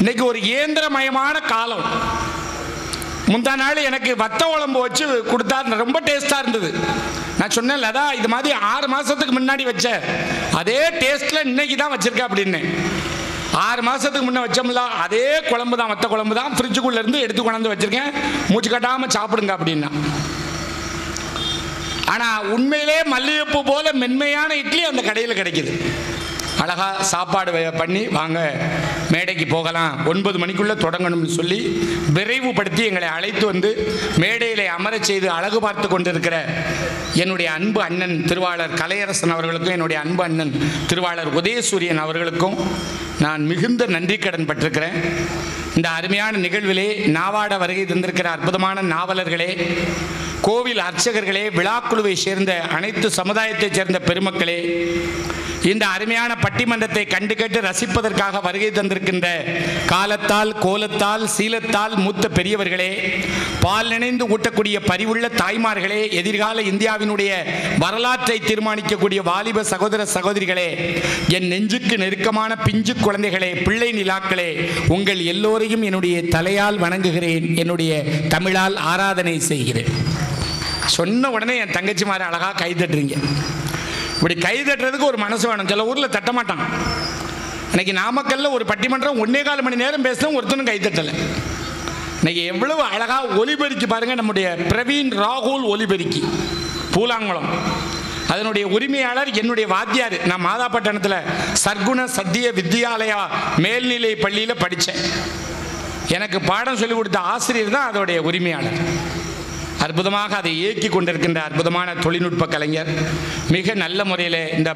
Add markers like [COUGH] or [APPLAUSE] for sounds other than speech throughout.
இன்னைக்கு ஒரு இயந்திரமயமான காலம். முந்தா நாள் எனக்கு வத்த குழம்பு வச்சு கொடுத்தா ரொம்ப டேஸ்ட்டாக இருந்தது. நான் சொன்னேன் லதா இது மாதிரி ஆறு மாதத்துக்கு முன்னாடி வச்ச. அதே டேஸ்ட்டில் இன்னைக்கு தான் வச்சுருக்கேன் அப்படின்னு. ஆறு மாதத்துக்கு முன்னே வச்சோம்ல அதே குழம்பு தான் வத்த குழம்பு தான் ஃப்ரிட்ஜுக்குள்ளேருந்து எடுத்து கொண்டாந்து வச்சுருக்கேன். மூச்சு கட்டாமல் சாப்பிடுங்க அப்படின்னா. ஆனால் உண்மையிலே மல்லிகைப்பூ போல மென்மையான இட்லி அந்த கடையில் கிடைக்கிது. அழகாக சாப்பாடு வே- பண்ணி வாங்க. மேடைக்கு போகலாம். ஒன்பது மணிக்குள்ளே தொடங்கணும்னு சொல்லி விரைவுபடுத்தி எங்களை அழைத்து வந்து மேடையிலே அமரச் செய்து அழகு பார்த்து கொண்டிருக்கிற என்னுடைய அன்பு அண்ணன் திருவாளர் கலையரசன் அவர்களுக்கும் என்னுடைய அன்பு அண்ணன் திருவாளர் உதயசூரியன் அவர்களுக்கும் நான் மிகுந்த நன்றி கடன் பட்டிருக்கிறேன். இந்த அருமையான நிகழ்விலே நாவாட வருகை தந்திருக்கிற அற்புதமான நாவலர்களே கோவில் அர்ச்சகர்களே விழாக்குழுவை சேர்ந்த அனைத்து சமுதாயத்தைச் சேர்ந்த பெருமக்களே இந்த அருமையான பட்டிமன்றத்தை கண்டு கேட்டு ரசிப்பதற்காக வருகை தந்திருக்கின்ற காலத்தால் கோலத்தால் சீலத்தால் மூத்த பெரியவர்களே பால் நினைந்து ஊட்டக்கூடிய பரிவுள்ள தாய்மார்களே எதிர்கால இந்தியாவினுடைய வரலாற்றை தீர்மானிக்கக்கூடிய வாலிப சகோதர சகோதரிகளே என் நெஞ்சுக்கு நெருக்கமான பிஞ்சு குழந்தைகளே பிள்ளை நிலாக்களே உங்கள் எல்லோரையும் என்னுடைய தலையால் வணங்குகிறேன். என்னுடைய தமிழால் ஆராதனை செய்கிறேன். சொன்ன உடனே என் தங்கச்சி மாதிரி அழகாக கை தட்டுறீங்க. இப்படி கை தட்டுறதுக்கு ஒரு மனசு வேணும். சில ஊரில் தட்ட மாட்டான் இன்னைக்கு நாமக்கல்ல ஒரு பட்டிமன்றம் ஒன்னே கால் மணி நேரம் பேசினா ஒருத்தனும் கை தட்டலை. இன்னைக்கு எவ்வளவு அழகா ஒலிபெருக்கி பாருங்க. நம்முடைய பிரவீன் ராகுல் ஒலிபெருக்கி. பூலாங்குளம். அதனுடைய உரிமையாளர் என்னுடைய வாத்தியார். நான் மாதாப்பட்டினத்தில் சர்க்குண சத்திய வித்யாலயா மேல்நிலை பள்ளியில் படித்தேன் எனக்கு பாடம் சொல்லிக் கொடுத்த ஆசிரியர் தான் அதோடைய உரிமையாளர். அற்புதமாக அதை இயக்கி கொண்டிருக்கின்ற அற்புதமான தொழில்நுட்ப கலைஞர் மிக நல்ல முறையில் இந்த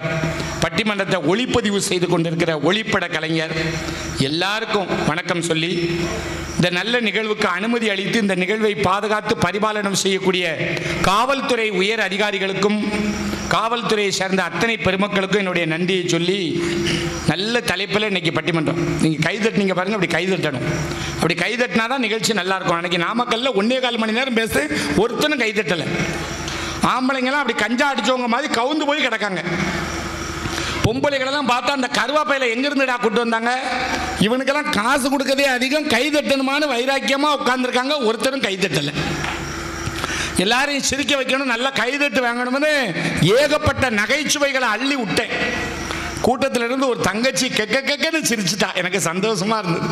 பட்டிமன்றத்தை ஒளிப்பதிவு செய்து கொண்டிருக்கிற ஒளிப்பட கலைஞர். எல்லாருக்கும் வணக்கம் சொல்லி இந்த நல்ல நிகழ்வுக்கு அனுமதி அளித்து இந்த நிகழ்வை பாதுகாத்து பரிபாலனம் செய்யக்கூடிய காவல்துறை உயர் அதிகாரிகளுக்கும் காவல்துறையை சேர்ந்த அத்தனை பெருமக்களுக்கும் என்னுடைய நன்றியை சொல்லி நல்ல தலைப்பில் இன்னைக்கு பட்டிமன்றம். நீங்கள் கைதட்டினீங்க பாருங்கள் அப்படி கைதட்டணும் அப்படி கைதட்டினா தான் நிகழ்ச்சி நல்லா இருக்கும். அன்னைக்கு நாமக்கல்ல ஒன்றே கால் மணி நேரம் பேசு ஒருத்தனும் கைதட்டலை ஆம்பளைங்கெல்லாம் அப்படி கஞ்சா அடித்தவங்க மாதிரி கவுந்து போய் கிடக்காங்க. பொம்பளைகளெல்லாம் பார்த்தா அந்த கருவாப்பையில எங்கேருந்துடா கூட்டு வந்தாங்க? இவனுக்கெல்லாம் காசு கொடுக்கறதே அதிகம் கைதட்டணுமான்னு வைராக்கியமாக உட்காந்துருக்காங்க ஒருத்தரும் கைதட்டலை எல்லாரையும் சிரிக்க வைக்கணும் நல்லா கைதட்டு வாங்கணும்னு ஏகப்பட்ட நகைச்சுவைகளை அள்ளி விட்டேன். கூட்டத்தில் இருந்து ஒரு தங்கச்சி கெக்க கெக்கன்னு சிரிச்சிட்டா. எனக்கு சந்தோஷமா இருந்தது.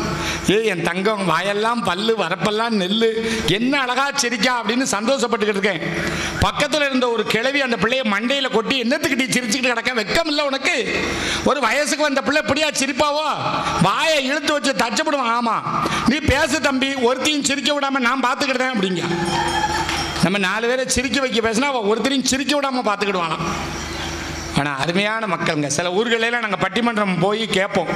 ஏ என் தங்கம் வாயெல்லாம் பல்லு வரப்பெல்லாம் நெல் என்ன அழகா சிரிக்கா அப்படின்னு சந்தோஷப்பட்டுக்கிட்டு இருக்கேன். பக்கத்தில் இருந்த ஒரு கிழவி அந்த பிள்ளைய மண்டையில் கொட்டி என்னத்துக்கிட்டி சிரிச்சுக்கிட்டு கிடக்க? வெக்கம் இல்லை உனக்கு? ஒரு வயசுக்கு வந்த பிள்ளை இப்படியா சிரிப்பாவோ? வாயை இழுத்து வச்சு தச்சப்படுவான். ஆமாம் நீ பேசு தம்பி ஒருத்தையும் சிரிக்க விடாம நான் பார்த்துக்கிட்டேன் அப்படிங்க. நம்ம நாலு பேரை சிரிக்க வைக்க பேசினா ஒருத்தரையும் சிரிக்க விடாமல் பார்த்துக்கிடுவானா ஆனால் அருமையான மக்களுங்க. சில ஊர்களெல்லாம் நாங்கள் பட்டிமன்றம் போய் கேட்போம்.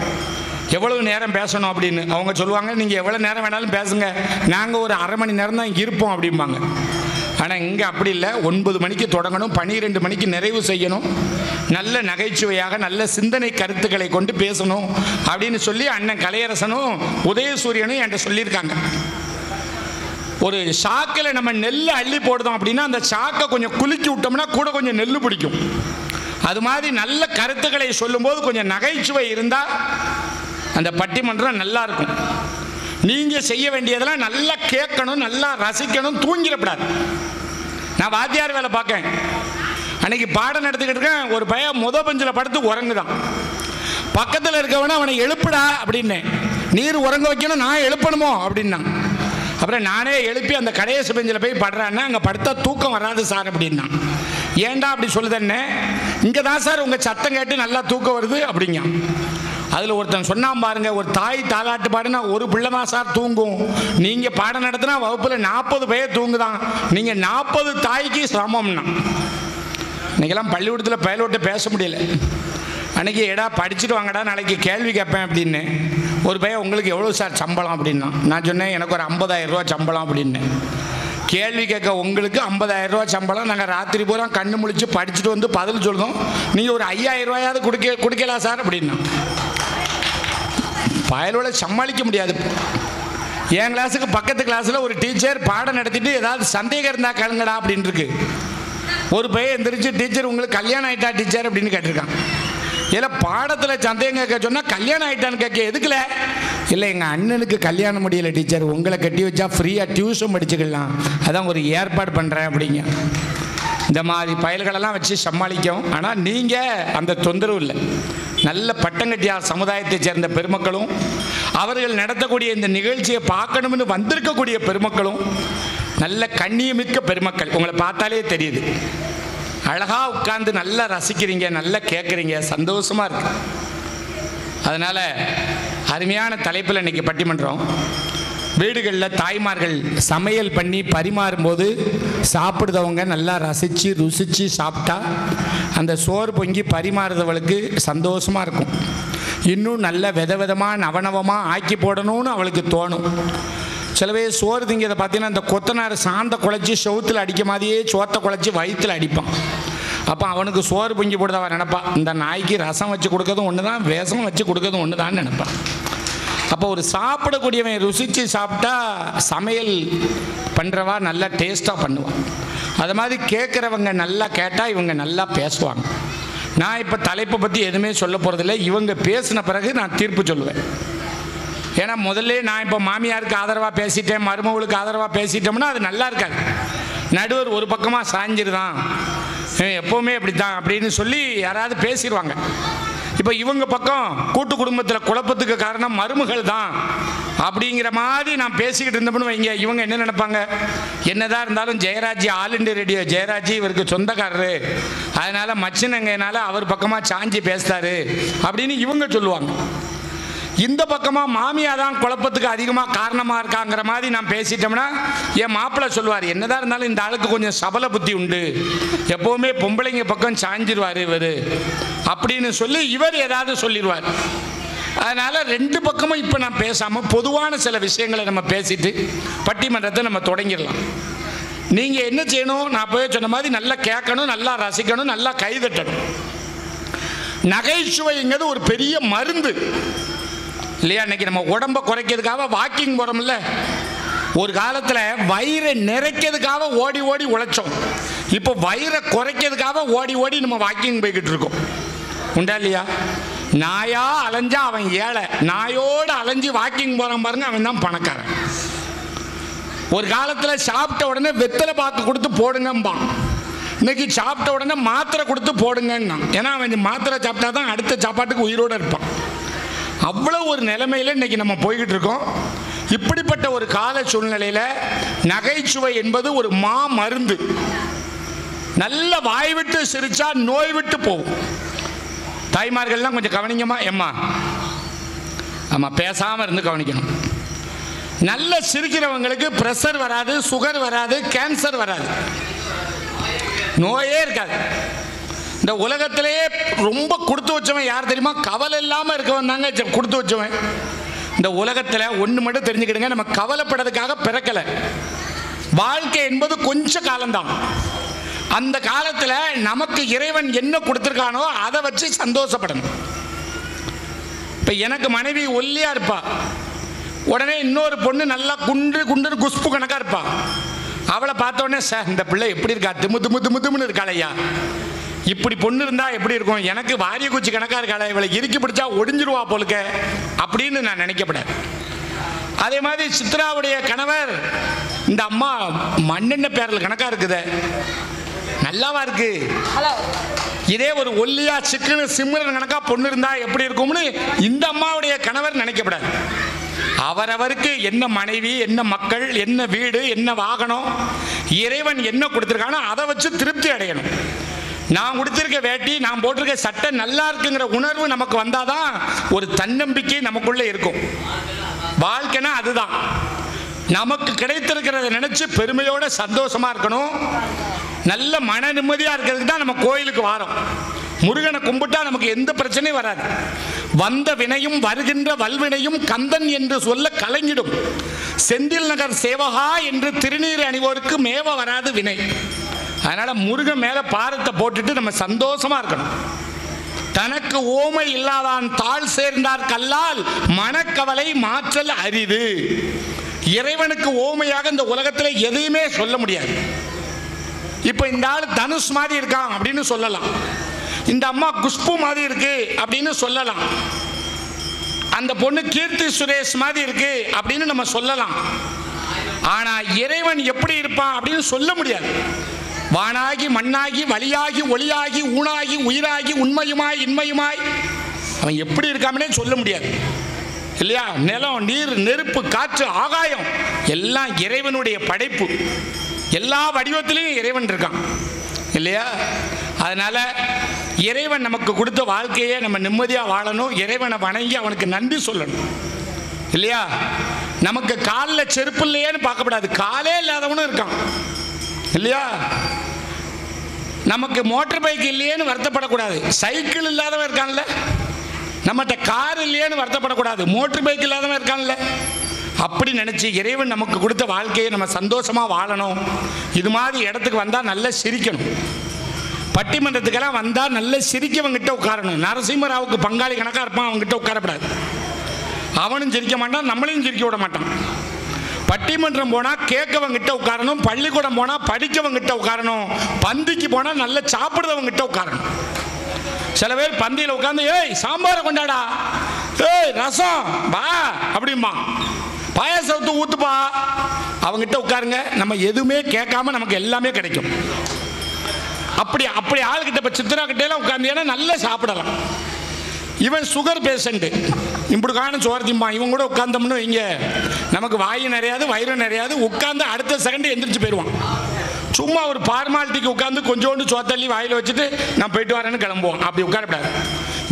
எவ்வளவு நேரம் பேசணும் அப்படின்னு. அவங்க சொல்லுவாங்க நீங்கள் எவ்வளோ நேரம் வேணாலும் பேசுங்க. நாங்கள் ஒரு அரை மணி நேரம் தான் இருப்போம் அப்படிம்பாங்க. ஆனால் இங்கே அப்படி இல்லை. ஒன்பது மணிக்கு தொடங்கணும். பன்னிரெண்டு மணிக்கு நிறைவு செய்யணும். நல்ல நகைச்சுவையாக நல்ல சிந்தனை கருத்துக்களை கொண்டு பேசணும் அப்படின்னு சொல்லி அண்ணன் கலையரசனும் உதயசூரியனும் என்கிட்ட சொல்லியிருக்காங்க. ஒரு சாக்கில் நம்ம நெல் அள்ளி போடுதோம் அப்படின்னா அந்த சாக்கை கொஞ்சம் குலுக்கி விட்டோம்னா கூட கொஞ்சம் நெல் பிடிக்கும். அது மாதிரி நல்ல கருத்துக்களை சொல்லும்போது கொஞ்சம் நகைச்சுவை இருந்தால் அந்த பட்டிமன்றம் நல்லா இருக்கும். நீங்கள் செய்ய வேண்டியதெல்லாம் நல்லா கேட்கணும் நல்லா ரசிக்கணும் தூங்கிடக்கூடாது நான் வாத்தியார் வேலை பார்க்கேன். அன்னைக்கு பாடம் நடத்திக்கிட்டு இருக்கேன். ஒரு பையன் முத பஞ்சில் படுத்து உறங்குதான். பக்கத்தில் இருக்கவன அவனை எழுப்புடா அப்படின்னேன். நீர் உறங்க வைக்கணும் நான் எழுப்பணுமோ அப்படின்னா அப்புறம் நானே எழுப்பி அந்த கடைசி பெஞ்சில் போய் படுறேன்னா அங்கே படுத்தா தூக்கம் வராது சார் அப்படின்னா. ஏன்டா அப்படி சொல்லுதண்ணே இங்கே தான் சார் உங்கள் சத்தம் கேட்டு நல்லா தூக்கம் வருது அப்படிங்க. அதில் ஒருத்தன் சொன்னான் பாருங்க ஒரு தாய் தாலாட்டு பாடுனா ஒரு பிள்ளை தான் சார் தூங்கும். நீங்கள் பாடம் நடத்தினா வகுப்பில் நாற்பது பேர் தூங்குதான். நீங்கள் நாற்பது தாய்க்கு சிரமம்னா. இன்றைக்கெல்லாம் பள்ளிக்கூடத்தில் பயலோட்டு பேச முடியல. அன்னைக்கு எடா படிச்சுட்டு வாங்கடா நாளைக்கு கேள்வி கேட்பேன் அப்படின்னு. ஒரு பையன் உங்களுக்கு எவ்வளோ சார் சம்பளம்? அப்படின்னா நான் சொன்னேன் எனக்கு ஒரு 50000 ரூபா சம்பளம் அப்படின்னு. கேள்வி கேட்க உங்களுக்கு 50000 ரூபா சம்பளம்? நாங்கள் ராத்திரி பூரா கண்ணு முழிச்சு படிச்சுட்டு வந்து பதில் சொல்லுவோம் நீங்கள் ஒரு 5000 ரூபாயாவது கொடுக்க கொடுக்கலாம் சார் அப்படின்னா. பயலோட சமாளிக்க முடியாது. என் கிளாஸுக்கு பக்கத்து கிளாஸில் ஒரு டீச்சர் பாடம் நடத்திட்டு ஏதாவது சந்தேகம் இருந்தால் கேளுங்கடா அப்படின்ட்டுருக்கு இருக்கு ஒரு பையன் எந்திரிச்சு டீச்சர் உங்களுக்கு கல்யாணம் ஆயிட்டா டீச்சர் அப்படின்னு கேட்டிருக்கான். இல்லை பாடத்தில் சந்தேகம் கேட்க சொன்னால் கல்யாணம் ஆயிட்டான்னு கேட்க எதுக்குல? இல்லை எங்கள் அண்ணனுக்கு கல்யாணம் முடியல டீச்சர். உங்களை கட்டி வச்சா ஃப்ரீயாக டியூஷன் படிச்சுக்கலாம். அதான் ஒரு ஏற்பாடு பண்ணுறேன் அப்படிங்க. இந்த மாதிரி பயல்களெல்லாம் வச்சு சமாளிக்கும். ஆனால் நீங்கள் அந்த தொந்தரவு இல்லை. நல்ல பட்டங்கட்டியார் சமுதாயத்தைச் சேர்ந்த பெருமக்களும் அவர்கள் நடத்தக்கூடிய இந்த நிகழ்ச்சியை பார்க்கணும்னு வந்திருக்கக்கூடிய பெருமக்களும் நல்ல கண்ணியமிக்க பெருமக்கள். உங்களை பார்த்தாலே தெரியுது. அழகா உட்கார்ந்து நல்லா ரசிக்கிறீங்க நல்லா கேட்குறீங்க சந்தோஷமா இருக்கு. அதனால அருமையான தலைப்பில் இன்னைக்கு பட்டிமன்றம். வீடுகளில் தாய்மார்கள் சமையல் பண்ணி பரிமாறும்போது சாப்பிடுறவங்க நல்லா ரசித்து ருசித்து சாப்பிட்டா அந்த சோறு பொங்கி பரிமாறுறவளுக்கு சந்தோஷமாக இருக்கும். இன்னும் நல்ல வித விதமாக நவநவமாக ஆக்கி போடணும்னு அவளுக்கு தோணும். சில பேர் சோறு திங்கிறத பார்த்தீங்கன்னா இந்த கொத்தனார் சாந்த குழச்சி செவுத்தில் அடிக்க மாதிரியே சோத்தை குழைச்சி வயிற்றில் அடிப்பான். அப்போ அவனுக்கு சோறு பொங்கி போடுறத அவன் நினைப்பான். இந்த நாய்க்கு ரசம் வச்சு கொடுக்கறதும் ஒன்று தான் வேஷம் வச்சு கொடுக்கறதும் ஒன்று தான் நினப்பான். அப்போ ஒரு சாப்பிடக்கூடியவன் ருசித்து சாப்பிட்டா சமையல் பண்ணுறவா நல்லா டேஸ்ட்டாக பண்ணுவான். அது மாதிரி கேட்குறவங்க நல்லா கேட்டால் இவங்க நல்லா பேசுவாங்க. நான் இப்போ தலைப்பை பற்றி எதுவுமே சொல்ல போகிறதில்ல இவங்க பேசின பிறகு நான் தீர்ப்பு சொல்லுவேன். ஏன்னா முதல்ல நான் இப்போ மாமியாருக்கு ஆதரவாக பேசிட்டேன் மருமகளுக்கு ஆதரவாக பேசிட்டோம்னா அது நல்லா இருக்காது. நடுவர் ஒரு பக்கமாக சாஞ்சிருதான். எப்போவுமே இப்படி தான் அப்படின்னு சொல்லி யாராவது பேசிடுவாங்க இப்போ இவங்க பக்கம் கூட்டு குடும்பத்தில் குழப்பத்துக்கு காரணம் மருமகள் தான். அப்படிங்கிற மாதிரி நான் பேசிக்கிட்டு இருந்தோம்னு வைங்க இவங்க என்ன நினைப்பாங்க? என்னதான் இருந்தாலும் Jayaraj All India Radio Jayaraj இவருக்கு சொந்தக்காரரு. அதனால மச்சினங்கனால அவர் பக்கமாக சாஞ்சி பேசுறாரு அப்படின்னு இவங்க சொல்லுவாங்க. இந்த பக்கமாக மாமியா தான் குழப்பத்துக்கு அதிகமாக காரணமாக இருக்காங்கிற மாதிரி நான் பேசிட்டோம்னா என் மாப்பிள்ளை சொல்லுவார் என்னதான் இருந்தாலும் இந்த ஆளுக்கு கொஞ்சம் சபல புத்தி உண்டு. எப்போவுமே பொம்பளைங்க பக்கம் சாஞ்சிருவார் இவர். அப்படின்னு சொல்லி இவர் ஏதாவது சொல்லிடுவார் அதனால் ரெண்டு பக்கமும் இப்போ நான் பேசாமல் பொதுவான சில விஷயங்களை நம்ம பேசிட்டு பட்டிமன்றத்தை நம்ம தொடங்கிடலாம். நீங்கள் என்ன செய்யணும்? நான் போய் சொன்ன மாதிரி நல்லா கேட்கணும் நல்லா ரசிக்கணும் நல்லா கைதட்டணும் நகைச்சுவைங்கிறது ஒரு பெரிய மருந்து. இல்லையா இன்னைக்கு நம்ம உடம்ப குறைக்கிறதுக்காக வாக்கிங் போகிறோம்ல ஒரு காலத்தில் வயிறை நிறைக்கிறதுக்காக ஓடி ஓடி உழைச்சோம். இப்போ வயிறை குறைக்கிறதுக்காக ஓடி ஓடி நம்ம வாக்கிங் போய்கிட்டு இருக்கோம். உண்டா இல்லையா? நாயா அலைஞ்சா அவன் ஏழை. நாயோடு அலைஞ்சு வாக்கிங் போகிறான் பாருங்க அவன் தான் பணக்காரன். ஒரு காலத்தில் சாப்பிட்ட உடனே வெத்தலை பாக்கு கொடுத்து போடுங்கம்பான். இன்னைக்கு சாப்பிட்ட உடனே மாத்திரை கொடுத்து போடுங்கன்னா ஏன்னா அவன் மாத்திரை சாப்பிட்டா தான் அடுத்த சாப்பாட்டுக்கு உயிரோடு இருப்பான். அவ்வளோ ஒரு நிலைமையில் இன்னைக்கு நம்ம போய்கிட்டு இருக்கோம். இப்படிப்பட்ட ஒரு கால சூழ்நிலையில் நகைச்சுவை என்பது ஒரு மா மருந்து. நல்ல வாய் விட்டு சிரிச்சா நோய் விட்டு போகும். தாய்மார்கள்லாம் கொஞ்சம் கவனிங்கம்மா. எம்மா ஆமாம் பேசாமல் இருந்து கவனிக்கணும். நல்ல சிரிக்கிறவங்களுக்கு ப்ரெஷர் வராது சுகர் வராது கேன்சர் வராது. நோயே இருக்காது. இந்த உலகத்திலேயே ரொம்ப கொடுத்து வச்சவன் யார் தெரியுமா? கவலை இல்லாமல் இருக்கவன் தாங்க கொடுத்து வச்சவன். இந்த உலகத்தில் ஒன்று மட்டும் தெரிஞ்சுக்கிடுங்க நம்ம கவலைப்படுறதுக்காக பிறக்கலை. வாழ்க்கை என்பது கொஞ்ச காலம்தான். அந்த காலத்தில் நமக்கு இறைவன் என்ன கொடுத்துருக்கானோ அதை வச்சு சந்தோஷப்படணும். இப்போ எனக்கு மனைவி ஒல்லியாக இருப்பா. உடனே இன்னொரு பொண்ணு நல்லா குண்டு குண்டு குஷ்பு கணக்காக இருப்பா. அவளை பார்த்த உடனே சார் இந்த பிள்ளை எப்படி இருக்கா? திமு திமு திமு திமுன்னு இருக்காளையா? இப்படி பொண்ணு இருந்தா எப்படி இருக்கும்? எனக்கு வாரிய குச்சி கணக்கா இருக்காளே இவளை இறுக்கி பிடிச்சா ஒடிஞ்சிருவா போலுக்க அப்படின்னு நான் நினைக்கப்படாது. அதே மாதிரி சித்ராவுடைய கணவர் இந்த அம்மா மண்ணெண்ணெய் பேரல் கணக்கா இருக்குதே. நல்லாவா இருக்கு? இதே ஒரு ஒல்லியா சிக்கனு சிம்மரன் கணக்கா பொண்ணு இருந்தா எப்படி இருக்கும்னு இந்த அம்மாவுடைய கணவர் நினைக்கப்படாது. அவரவருக்கு என்ன மனைவி என்ன மக்கள் என்ன வீடு என்ன வாகனம் இறைவன் என்ன கொடுத்துருக்கானோ அதை வச்சு திருப்தி அடையணும். நான் கொடுத்திருக்க வேட்டி நான் போட்டிருக்க சட்டை நல்லா இருக்குங்கிற உணர்வு நமக்கு வந்தாதான் ஒரு தன்னம்பிக்கை நமக்குள்ளே இருக்கும். வாழ்க்கைனா அதுதான். நமக்கு கிடைத்திருக்கிறத நினைச்சு பெருமையோட சந்தோஷமா இருக்கணும். நல்ல மன நிம்மதியா இருக்கிறதுக்கு தான் நம்ம கோயிலுக்கு வாரோம். முருகனை கும்பிட்டா நமக்கு எந்த பிரச்சனையும் வராது. வந்த வினையும் வருகின்ற வல்வினையும் கந்தன் என்று சொல்ல கலங்கிடும் செந்தில் நகர் சேவகா என்று திருநீர் அணிவோருக்கு மேவ வராது வினை. அதனால முருகன் மேல பாரத்தை போட்டுட்டு நம்ம சந்தோஷமா இருக்கணும். தனக்கு ஓமை இல்லாதான் தாழ் சேர்ந்தார் கல்லால் மனக்கவலை மாற்றல் அரிது. இறைவனுக்கு ஓமையாக இந்த உலகத்தில் எதையுமே சொல்ல முடியாது. இப்போ இந்த ஆள் தனுஷ் மாதிரி இருக்கான் அப்படின்னு சொல்லலாம். இந்த அம்மா குஷ்பு மாதிரி இருக்கு அப்படின்னு சொல்லலாம். அந்த பொண்ணு கீர்த்தி சுரேஷ் மாதிரி இருக்கு அப்படின்னு நம்ம சொல்லலாம். ஆனால் இறைவன் எப்படி இருப்பான் அப்படின்னு சொல்ல முடியாது. வானாகி மண்ணாகி வலியாகி ஒளியாகி ஊனாகி உயிராகி உண்மையுமாய் இன்மையுமாய். அவன் எப்படி இருக்காமனே சொல்ல முடியாது. இல்லையா? நிலம் நீர் நெருப்பு காற்று ஆகாயம் எல்லாம் இறைவனுடைய படைப்பு. எல்லா வடிவத்திலையும் இறைவன் இருக்கான். இல்லையா? அதனால இறைவன் நமக்கு கொடுத்த வாழ்க்கையை நம்ம நிம்மதியாக வாழணும். இறைவனை வணங்கி அவனுக்கு நன்றி சொல்லணும். இல்லையா? நமக்கு காலில் செருப்பு இல்லையேன்னு பார்க்கக்கூடாது காலே இல்லாதவனும் இருக்கான். இல்லையா? நமக்கு மோட்டர் பைக் இல்லையேன்னு வருத்தப்படக்கூடாது. சைக்கிள் இல்லாதவன் இருக்கான்ல. நம்மகிட்ட கார் இல்லையேன்னு வருத்தப்படக்கூடாது. மோட்டர் பைக் இல்லாதவன் இருக்கான்ல. அப்படி நினச்சி இறைவன் நமக்கு கொடுத்த வாழ்க்கையை நம்ம சந்தோஷமாக வாழணும். இது மாதிரி இடத்துக்கு வந்தால் நல்லா சிரிக்கணும். பட்டிமன்றத்துக்கெல்லாம் வந்தால் நல்ல சிரிக்கவங்கிட்ட உட்காரணும். நரசிம்மராவுக்கு பங்காளி கணக்காக இருப்பான் அவங்ககிட்ட உட்காரப்படாது. அவனும் சிரிக்க மாட்டான் நம்மளையும் சிரிக்க விட மாட்டான். பட்டிமன்றம் போனால் கேட்கவங்கிட்ட உட்காரணும் பள்ளிக்கூடம் போனால் படிக்கவங்கிட்ட உட்காரணும் பந்திக்கு போனால் நல்ல சாப்பிட்றவங்கிட்ட உட்காரணும். சில பேர் பந்தியில் உட்காந்து ஏய் சாம்பாரை கொண்டாடா ஏய் ரசம் வா அப்படிமா பாயாசத்தை ஊத்துப்பா. அவங்ககிட்ட உட்காருங்க. நம்ம எதுவுமே கேட்காம நமக்கு எல்லாமே கிடைக்கும். அப்படி அப்படி ஆளுகிட்ட இப்போ சித்ரா எல்லாம் உட்காந்து நல்லா சாப்பிடலாம். இவன் சுகர் பேஷண்ட்டு இப்படி காணும் சோர்த்திம்பான் இவன் கூட உட்காந்தோம்னு இங்கே நமக்கு வாயு நிறையாது வயிறு நிறையாது உட்காந்து அடுத்த செகண்ட் எந்திரிச்சு போயிடுவான். சும்மா ஒரு ஃபார்மாலிட்டிக்கு உட்காந்து கொஞ்சோண்டு சோத்தள்ளி வாயில் வச்சுட்டு நான் போயிட்டு வரேன்னு கிளம்புவோம் அப்படி உட்காரப்படாது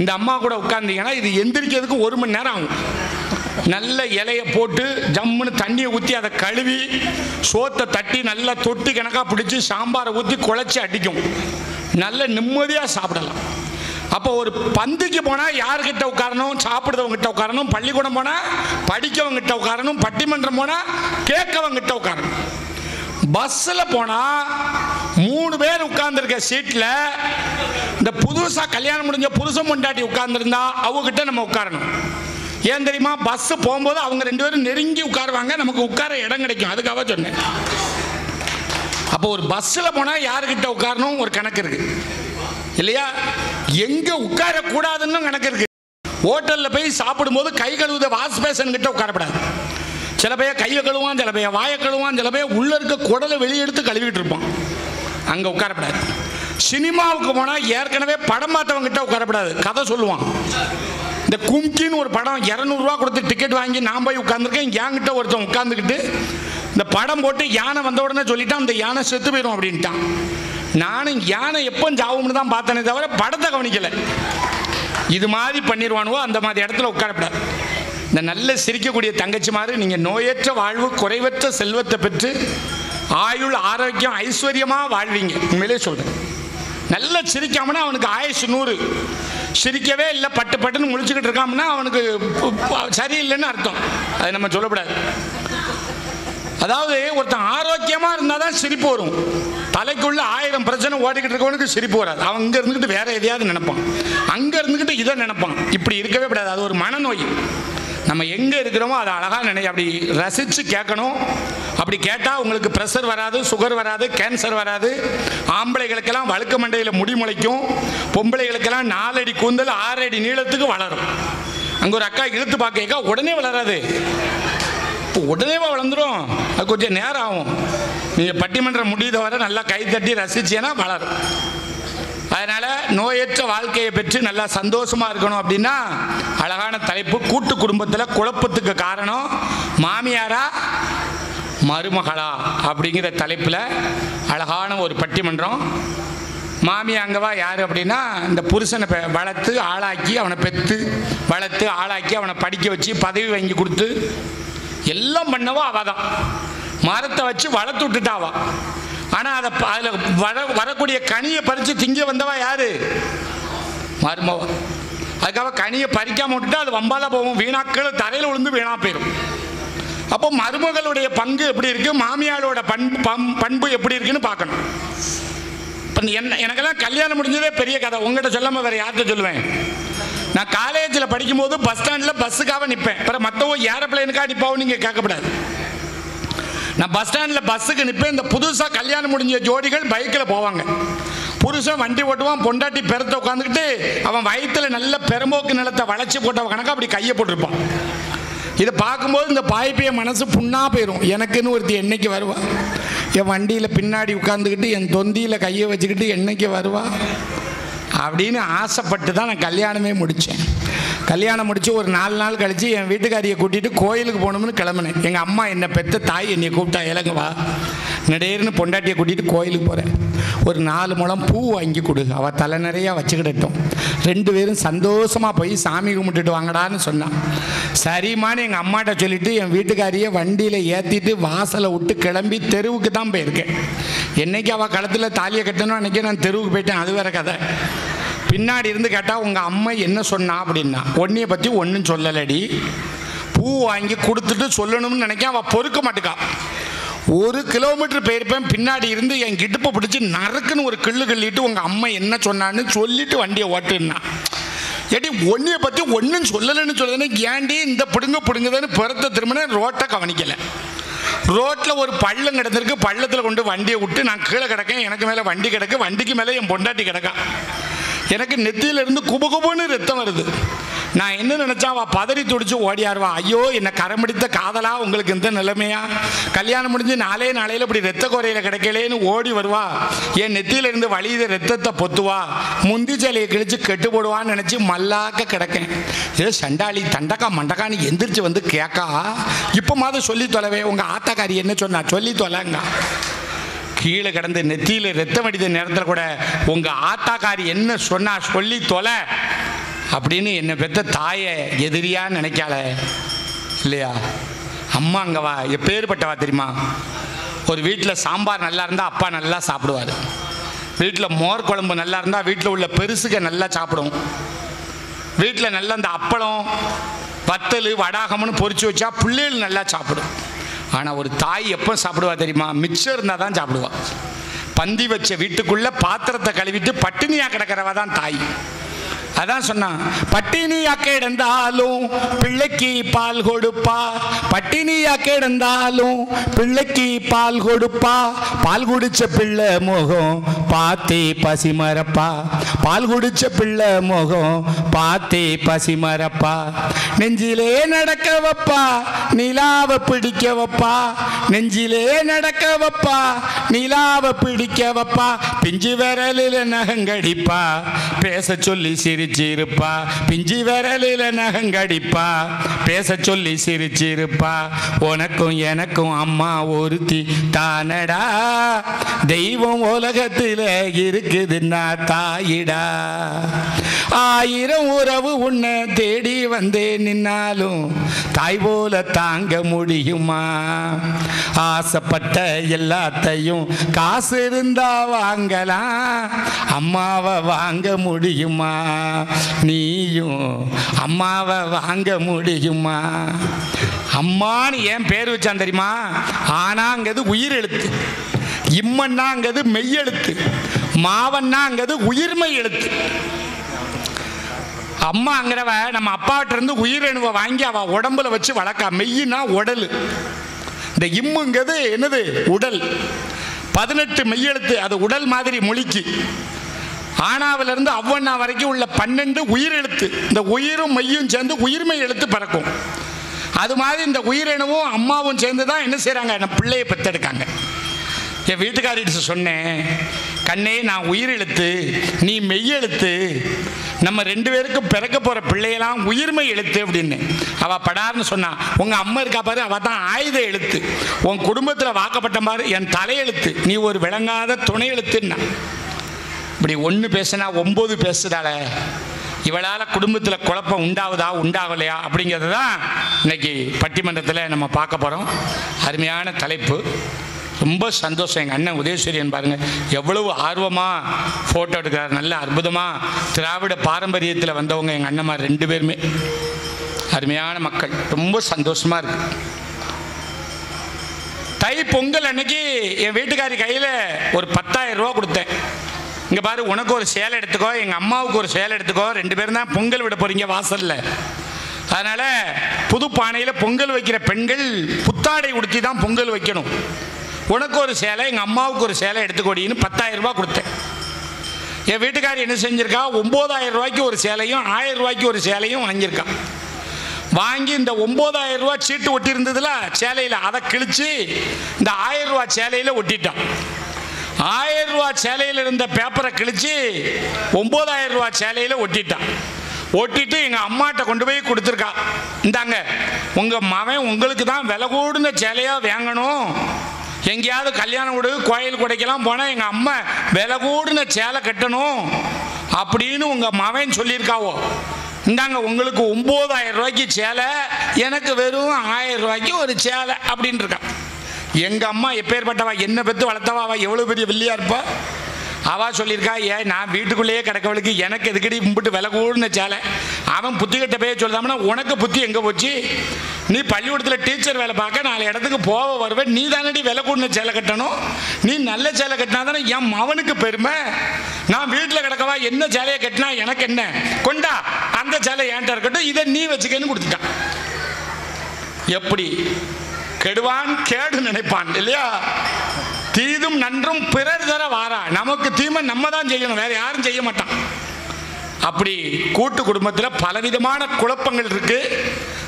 இந்த அம்மா கூட உட்காந்தீங்கன்னா இது எந்திரிக்கிறதுக்கு ஒரு மணி நேரம் ஆகும். நல்ல இலையை போட்டு ஜம்முன்னு தண்ணியை ஊற்றி அதை கழுவி சோத்தை தட்டி நல்லா தொட்டு கணக்காக பிடிச்சி சாம்பாரை ஊற்றி குழச்சி அடிக்கும். நல்ல நிம்மதியாக சாப்பிடலாம். அப்போ ஒரு பந்துக்கு போனால் யார்கிட்ட உட்காரணும்? சாப்பிடுறவங்கிட்ட உட்காரணும் பள்ளிக்கூடம் போனால் படிக்கவங்கிட்ட உட்காரணும் பட்டிமன்றம் போனால் கேட்கவங்கிட்ட உட்காரணும். பஸ்ஸில் போனால் மூணு பேர் உட்கார்ந்துருக்க சீட்டில் இந்த புதுசாக கல்யாணம் முடிஞ்ச புருஷன் முண்டாட்டி உட்கார்ந்துருந்தா அவகிட்ட நம்ம உட்காரணும். ஏன் தெரியுமா? பஸ் போகும்போது அவங்க ரெண்டு பேரும் நெருங்கி உட்காருவாங்க. நமக்கு உட்கார இடம் கிடைக்கும். அதுக்காக சொன்னேன். அப்போ ஒரு பஸ்ஸில் போனால் யாருக்கிட்ட உட்காரணும்? ஒரு கணக்கு இருக்கு. இல்லையா? எங்கே உட்காரக்கூடாதுன்னு கணக்கு இருக்கு. ஹோட்டலில் போய் சாப்பிடும்போது கை கழுவுத வாஷ் பேஷன் கிட்ட உட்காரப்படாது. சில பேர் கையை கழுவான் சில பேர் வாயை கழுவான் சில பேர் உள்ள இருக்க குடலை வெளியெடுத்து கழுவிட்டு இருப்பான். அங்கே உட்காரப்படாது. சினிமாவுக்கு போனால் ஏற்கனவே படம் பார்த்தவங்கிட்ட உட்காரப்படாது. கதை சொல்லுவான். இந்த கும்கின்னு ஒரு படம் இரநூறுவா கொடுத்து டிக்கெட் வாங்கி நான் போய் உட்காந்துருக்கேன் என்கிட்ட ஒருத்தன் உட்காந்துக்கிட்டு இந்த படம் போட்டு யானை வந்த உடனே சொல்லிட்டான் அந்த யானை செத்து போயிடும் அப்படின்ட்டான். நானும் யானை எப்போ ஜாவும்னு தான் பார்த்தனே தவிர படத்தை கவனிக்கலை. இது மாதிரி பண்ணிடுவானுவோ அந்த மாதிரி இடத்துல உட்காரப்படாது. இந்த நல்ல சிரிக்கக்கூடிய தங்கச்சி மாதிரி நீங்கள் நோயற்ற வாழ்வு குறைவற்ற செல்வத்தை பெற்று ஆயுள் ஆரோக்கியம் ஐஸ்வர்யமாக வாழ்வீங்க. உண்மையிலே சொல்கிறேன் நல்ல சிரிக்காமனா அவனுக்கு ஆயுசு நூறு. சிரிக்கவே இல்லை பட்டு பட்டுன்னு முழிச்சுக்கிட்டு இருக்காமனா அவனுக்கு சரியில்லைன்னு அர்த்தம். அது நம்ம சொல்லக்கூடாது அதாவது ஒருத்தன் ஆரோக்கியமா இருந்தால் தான் சிரிப்பு வரும். தலைக்குள்ள ஆயிரம் பிரச்சனை ஓடிக்கிட்டு இருக்கவனுக்கு சிரிப்பு வராது. அவன் இங்க இருந்துக்கிட்டு வேற எதையாவது நினைப்பான். அங்க இருந்துக்கிட்டு இதை நினைப்பான். இப்படி இருக்கவே கூடாது. அது ஒரு மனநோய். நம்ம எங்க இருக்கிறோமோ அதை அழகா நினை அப்படி ரசிச்சு கேட்கணும். அப்படி கேட்டால் உங்களுக்கு ப்ரெஷர் வராது சுகர் வராது கேன்சர் வராது. ஆம்பளைகளுக்கெல்லாம் வழுக்க மண்டையில் முடி முளைக்கும். பொம்பளைகளுக்கெல்லாம் நாலடி கூந்தல் ஆறடி நீளத்துக்கு வளரும். அங்கே ஒரு அக்கா இழுத்து பார்க்க உடனே வளராது. உடனேவா வளர்ந்துரும். அது கொஞ்சம் நேரம் ஆகும். நீங்கள் பட்டிமன்றம் முடியுத வர நல்லா கை தட்டி ரசிச்சேன்னா வளரும். அதனால் நோயற்ற வாழ்க்கையை பெற்று நல்லா சந்தோஷமாக இருக்கணும் அப்படின்னா அழகான தலைப்பு கூட்டு குடும்பத்தில் குழப்பத்துக்கு காரணம் மாமியாரா மருமகளா அப்படிங்கிற தலைப்பில் அழகான ஒரு பட்டிமன்றம். மாமியாங்கவா யார் அப்படின்னா இந்த புருஷனை வளர்த்து ஆளாக்கி அவனை பெற்று வளர்த்து ஆளாக்கி அவனை படிக்க வச்சு பதவி வாங்கி கொடுத்து எல்லாம் பண்ணவோ அவ தான். மரத்தை வச்சு வளர்த்து விட்டுட்டாவா ஆனால் அதை ப- அதில் வர வரக்கூடிய கனியை பறித்து திங்க வந்தவா யாரு? மருமவா. அதுக்காக கனியை பறிக்காம விட்டுட்டா அது வம்பால போகும். வீணாக்கள் தரையில் விழுந்து வீணா போயிடும் அப்போ மருமகளுடைய பங்கு எப்படி இருக்கு? மாமியாரோட பண்பு பம்- பண்பு எப்படி இருக்குன்னு பார்க்கணும். இப்போ என்ன எனக்கெல்லாம் கல்யாணம் முடிஞ்சதே பெரிய கதை. உங்ககிட்ட சொல்லாம வேற யார்கிட்ட சொல்லுவேன்? நான் காலேஜில் படிக்கும்போது பஸ் ஸ்டாண்டில் பஸ்ஸுக்காக நிற்பேன் அப்புறம் மற்றவங்க ஏரோப்ளைனுக்காக நிற்பாவும் நீங்கள் கேட்கக்கூடாது. நான் பஸ் ஸ்டாண்டில் பஸ்ஸுக்கு நிற்பேன் இந்த புதுசாக கல்யாணம் முடிஞ்ச ஜோடிகள் பைக்கில் போவாங்க. புருஷன் வண்டி ஓட்டுவான் பொண்டாட்டி பெருத்த உட்காந்துக்கிட்டு அவன் வயிற்றில் நல்ல பெரும்போக்கு நிலத்தை வளைச்சி போட்ட கணக்கு அப்படி கையை போட்டிருப்பான். இதை பார்க்கும்போது இந்த பாய்ப்பைய மனசு புண்ணா போயிடும் எனக்குன்னு ஒருத்தி என்னைக்கு வருவா? என் வண்டியில் பின்னாடி உட்காந்துக்கிட்டு என் தொந்தியில் கையை வச்சுக்கிட்டு என்னைக்கு வருவா? அப்படின்னு ஆசைப்பட்டு தான் நான் கல்யாணமே முடித்தேன் கல்யாணம் முடித்து ஒரு நாலு நாள் கழித்து என் வீட்டுக்காரியை கூட்டிகிட்டு கோயிலுக்கு போகணும்னு கிளம்புனேன். எங்கள் அம்மா என்னை பெற்ற தாய் என்னை கூப்பிட்டா இலங்க வா. பொண்டாட்டியை கூட்டிகிட்டு கோயிலுக்கு போகிறேன் ஒரு நாலு முழம் பூ வாங்கி கொடு. அவள் தலை நிறையா வச்சுக்கிடட்டும். ரெண்டு பேரும் சந்தோஷமாக போய் சாமி கும்பிட்டுட்டு வாங்கடான்னு சொன்னான். சரிம்மான்னு எங்கள் அம்மாட்ட சொல்லிவிட்டு என் வீட்டுக்காரியை வண்டியில் ஏற்றிட்டு வாசலை விட்டு கிளம்பி தெருவுக்கு தான் போயிருக்கேன். என்னைக்கு அவள் களத்தில் தாலியை கட்டணும் அன்றைக்கி நான் தெருவுக்கு போயிட்டேன். அது வேறு கதை. பின்னாடி இருந்து கேட்டால் உங்கள் அம்மா என்ன சொன்னா அப்படின்னா ஒன்றைய பற்றி ஒன்றும் சொல்லலடி. பூ வாங்கி கொடுத்துட்டு சொல்லணும்னு நினைக்க அவள் பொறுக்க மாட்டுக்கா. ஒரு கிலோமீட்டர் போயிருப்பேன் பின்னாடி இருந்து என் கிட்டப்பை பிடிச்சி நறுக்குன்னு ஒரு கிள்ளு கிள்ளிட்டு உங்கள் அம்மா என்ன சொன்னான்னு சொல்லிட்டு வண்டியை ஓட்டுன்னா. ஏடி ஒன்றைய பற்றி ஒன்றும் சொல்லலைன்னு சொல்லுதுன்னு ஏண்டி இந்த பிடுங்க பிடுங்குதுன்னு பிறத்த திரும்பின ரோட்டை கவனிக்கலை. ரோட்டில் ஒரு பள்ளம் கிடந்திருக்கு பள்ளத்தில் கொண்டு வண்டியை விட்டு நான் கீழே கிடக்கேன் எனக்கு மேலே வண்டி கிடக்கு வண்டிக்கு மேலே என் பொண்டாட்டி கிடக்கா. எனக்கு நெத்தியில இருந்து குபு குபுன்னு ரத்தம் வருது. நான் என்ன நினச்சா அவ பதறி துடிச்சு ஓடியாருவா. ஐயோ என்ன கரம்பிடித்த காதலா உங்களுக்கு இந்த நிலைமையா? கல்யாணம் முடிஞ்சு நாளே நாளையில இப்படி ரத்த குறையில கிடைக்கலேன்னு ஓடி வருவா. என் நெத்தியில இருந்து வழியுத ரத்தத்தை பொத்துவா. முந்தி சேலையை கிழிச்சு கெட்டு போடுவான்னு நினைச்சு மல்லாக்க கிடக்கேன். ஏ சண்டாளி தண்டக்கா மண்டக்கான்னு எந்திரிச்சு வந்து கேட்கா இப்போ மாதிரி சொல்லி தொலைவே. உங்க ஆத்தாக்காரி என்ன சொன்னா? சொல்லி தொலைங்க. கீழே கிடந்து நெத்தியில் ரத்தம் அடித்த நேரத்தில் கூட உங்கள் ஆத்தாக்காரி என்ன சொன்னா சொல்லி தொலை அப்படின்னு என்னை பெற்ற தாயை எதிரியான்னு நினைக்காள இல்லையா? அம்மா அங்கவா எப்பேற்பட்டவா தெரியுமா? ஒரு வீட்டில் சாம்பார் நல்லா இருந்தால் அப்பா நல்லா சாப்பிடுவார். வீட்டில் மோர் குழம்பு நல்லா இருந்தால் வீட்டில் உள்ள பெருசுக நல்லா சாப்பிடும். வீட்டில் நல்லா அந்த அப்பளம் வத்தல் வடாகம்னு பொறிச்சு வச்சா பிள்ளைகள் நல்லா சாப்பிடும். ஆனால் ஒரு தாய் எப்போ சாப்பிடுவா தெரியுமா? மிச்சம் இருந்தால் தான் சாப்பிடுவா. பந்தி வச்ச வீட்டுக்குள்ளே பாத்திரத்தை கழுவிட்டு பட்டினியாக கிடக்கிறவா தான் தாய். அதான் சொன்னான். பட்டினியா கிடந்தாலும் பிள்ளைக்கு பால் கொடுப்பா. பட்டினியா கிடந்தாலும் பிள்ளைக்கு பால் கொடுப்பா. பால் குடிச்ச பிள்ளை முகம் பார்த்தே பசி மறப்பா பால் குடிச்ச பிள்ளை முகம் பார்த்தே பசி மரப்பா நெஞ்சிலே நடக்க வைப்பா நிலாவை பிடிக்க வைப்பா. நெஞ்சிலே நடக்க வைப்பா நிலாவை பிடிக்க வைப்பா. பிஞ்சு விரலில் நகங்கடிப்பா. பேச சொல்லி சிரிச்சிருப்பா. பிஞ்சி விரலில் நகங்கடிப்பா பேச சொல்லி சிரிச்சிருப்பா. உனக்கும் எனக்கும் அம்மா ஒருத்தி தானடா. தெய்வம் உலகத்தில் இருக்குதுன்னா தாயிடா. ஆயிரம் உறவு உன்னை தேடி வந்தே நின்னாலும் தாய் போல தாங்க முடியுமா? ஆசைப்பட்ட எல்லாத்தையும் காசு இருந்தா வாங்கலாம். அம்மாவை வாங்க முடியுமா? நீயும் அம்மாவை வாங்க முடியுமா? அம்மான்னு ஏன் பேர் வச்சான் தெரியுமா? ஆனாங்கிறது உயிர் எழுத்து இம்மன்னாங்கிறது மெய்யெழுத்து. மாவன்னாங்கிறது உயிர்மை எழுத்து. அம்மாங்கிறவ நம்ம அப்பாட்ட இருந்து உயிரணுவை வாங்கி அவ உடம்புல வச்சு வளர்க்கா. மெய்யினா உடல். இந்த இம்முங்கிறது என்னது? உடல். பதினெட்டு மெய்யெழுத்து. அது உடல் மாதிரி மொழிக்கு. ஆனாவிலிருந்து அவ்வண்ணா வரைக்கும் உள்ள பன்னெண்டு உயிர் எழுத்து. இந்த உயிரும் மெய்யும் சேர்ந்து உயிர்மை எழுத்து பிறக்கும். அது மாதிரி இந்த உயிரினமும் அம்மாவும் சேர்ந்து தான் என்ன செய்கிறாங்க நம்ம பிள்ளையை பெற்றெடுக்காங்க. என் வீட்டுக்காரிட்டு சொன்னேன் கண்ணே நான் உயிர் எழுத்து நீ மெய்யெழுத்து நம்ம ரெண்டு பேருக்கும் பிறக்க போகிற பிள்ளையெல்லாம் உயிர்மை எழுத்து அப்படின்னு. அவள் படார்னு சொன்னா உங்கள் அம்மா இருக்கா பாரு அவள் தான் ஆயுத எழுத்து. உன் குடும்பத்தில் வாக்கப்பட்ட மாதிரி என் தலையெழுத்து. நீ ஒரு விளங்காத துணை எழுத்துன்னா இப்படி ஒன்று பேசினா ஒம்பது பேசுதால இவளால் குடும்பத்தில் குழப்பம் உண்டாகுதா உண்டாகலையா? அப்படிங்கிறது தான் இன்னைக்கு பட்டிமன்றத்தில் நம்ம பார்க்க போகிறோம் அருமையான தலைப்பு. ரொம்ப சந்தோஷம். எங்கள் அண்ணன் உதயசூரியன் பாருங்கள் எவ்வளவு ஆர்வமாக ஃபோட்டோ எடுக்கிறார். நல்ல அற்புதமாக திராவிட பாரம்பரியத்தில் வந்தவங்க எங்கள் அண்ணன்மார் ரெண்டு பேருமே. அருமையான மக்கள். ரொம்ப சந்தோஷமாக இருக்குது தை பொங்கல் அன்னைக்கு என் வீட்டுக்காரி கையில் ஒரு பத்தாயிரம் ரூபா கொடுத்தேன். இங்கே பாரு உனக்கு ஒரு சேலை எடுத்துக்கோ எங்கள் அம்மாவுக்கு ஒரு சேலை எடுத்துக்கோ. ரெண்டு பேரும் தான் பொங்கல் விட போகிறீங்க வாசலில். அதனால் புது பானையில் பொங்கல் வைக்கிற பெண்கள் புத்தாடை உடுத்தி தான் பொங்கல் வைக்கணும். உனக்கு ஒரு சேலை எங்கள் அம்மாவுக்கு ஒரு சேலை எடுத்துக்கோடின்னு பத்தாயிரம் ரூபாய் கொடுத்தேன். என் வீட்டுக்காரி என்ன செஞ்சிருக்கா? ஒம்பதாயிரம் ரூபாய்க்கு ஒரு சேலையும் ஆயிரம் ரூபாய்க்கு ஒரு சேலையும் வாங்கியிருக்கா. வாங்கி இந்த ஒம்பதாயிரம் ரூபாய் சீட்டு ஒட்டி இருந்ததுல சேலையில் அதை கிழிச்சு இந்த ஆயிரம் ரூபாய் சேலையில் ஒட்டிட்டான். ஆயிரம் ரூபாய் சேலையில் இருந்த பேப்பரை கிழிச்சு ஒம்பதாயிரம் ரூபாய் சேலையில் ஒட்டிட்டான். ஒட்டிட்டு எங்கள் அம்மாட்ட கொண்டு போய் கொடுத்துருக்கா. இந்தாங்க உங்கள் மகன் உங்களுக்கு தான் விலை கூடுன சேலையாக வாங்கணும். எங்கேயாவது கல்யாண வீடு கோயில் கொடைக்கெல்லாம் போனால் எங்கள் அம்மா விலை கூடுன சேலை கட்டணும் அப்படின்னு உங்கள் மகன் சொல்லியிருக்காவோ. இந்தாங்க உங்களுக்கு ஒம்பதாயிரம் ரூபாய்க்கு சேலை எனக்கு வெறும் ஆயிரம் ரூபாய்க்கு ஒரு சேலை அப்படின்னு இருக்கான். எங்கள் அம்மா எப்பேற்பட்டவா என்ன பெற்று வளர்த்தவா அவள் எவ்வளோ பெரிய வில்லியா இருப்பா? அவா சொல்லியிருக்கா ஏன் நான் வீட்டுக்குள்ளேயே கிடக்கவளுக்கு எனக்கு எதுக்கடி கும்பிட்டு விலை கூடுன சேலை? அவன் புத்தி கட்ட போய் உனக்கு புத்தி எங்கே போச்சு? நீ பள்ளிக்கூடத்தில் டீச்சர் வேலை பார்க்க நாலு இடத்துக்கு போக வருவேன் நீ தானடி விலை கூடின சேலை கட்டணும்? நீ நல்ல சேலை கட்டினா தானே என் மவனுக்கு பெருமை? நான் வீட்டில் கிடக்கவா என்ன சேலையை கட்டினா எனக்கு என்ன? கொண்டா அந்த சேலை ஏன்ட்ட இருக்கட்டும் இதை நீ வச்சுக்கன்னு கொடுத்துட்டான். எப்படி? கெடுவான் கேடு நினைப்பான் இல்லையா? தீதும் நன்றும் பிறர் தர வாரா. நமக்கு தீமை நம்ம தான் செய்யணும் வேற யாரும் செய்ய மாட்டான். அப்படி கூட்டு குடும்பத்தில் பலவிதமான குழப்பங்கள் இருக்கு.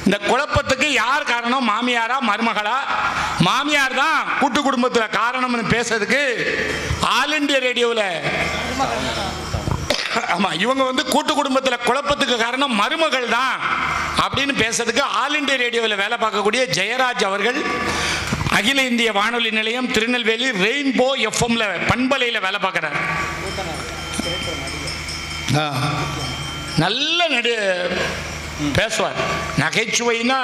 இந்த குழப்பத்துக்கு யார் காரணம்? மாமியாரா மருமகளா? மாமியார் தான் கூட்டு குடும்பத்தில் காரணம்னு பேசுறதுக்கு ஆல் இண்டியா ரேடியோவில் ஆமாம் இவங்க வந்து கூட்டு குடும்பத்தில் குழப்பத்துக்கு காரணம் மருமகள் தான் அப்படின்னு பேசுறதுக்கு ஆல் இண்டியா ரேடியோவில் வேலை பார்க்கக்கூடிய ஜெயராஜ் அவர்கள் அகில இந்திய வானொலி நிலையம் திருநெல்வேலி ரெயின்போ எஃப்எம்ல பண்பலையில் வேலை பார்க்குறாரு. நல்ல நடு பேசுவார். நகைச்சுவைனா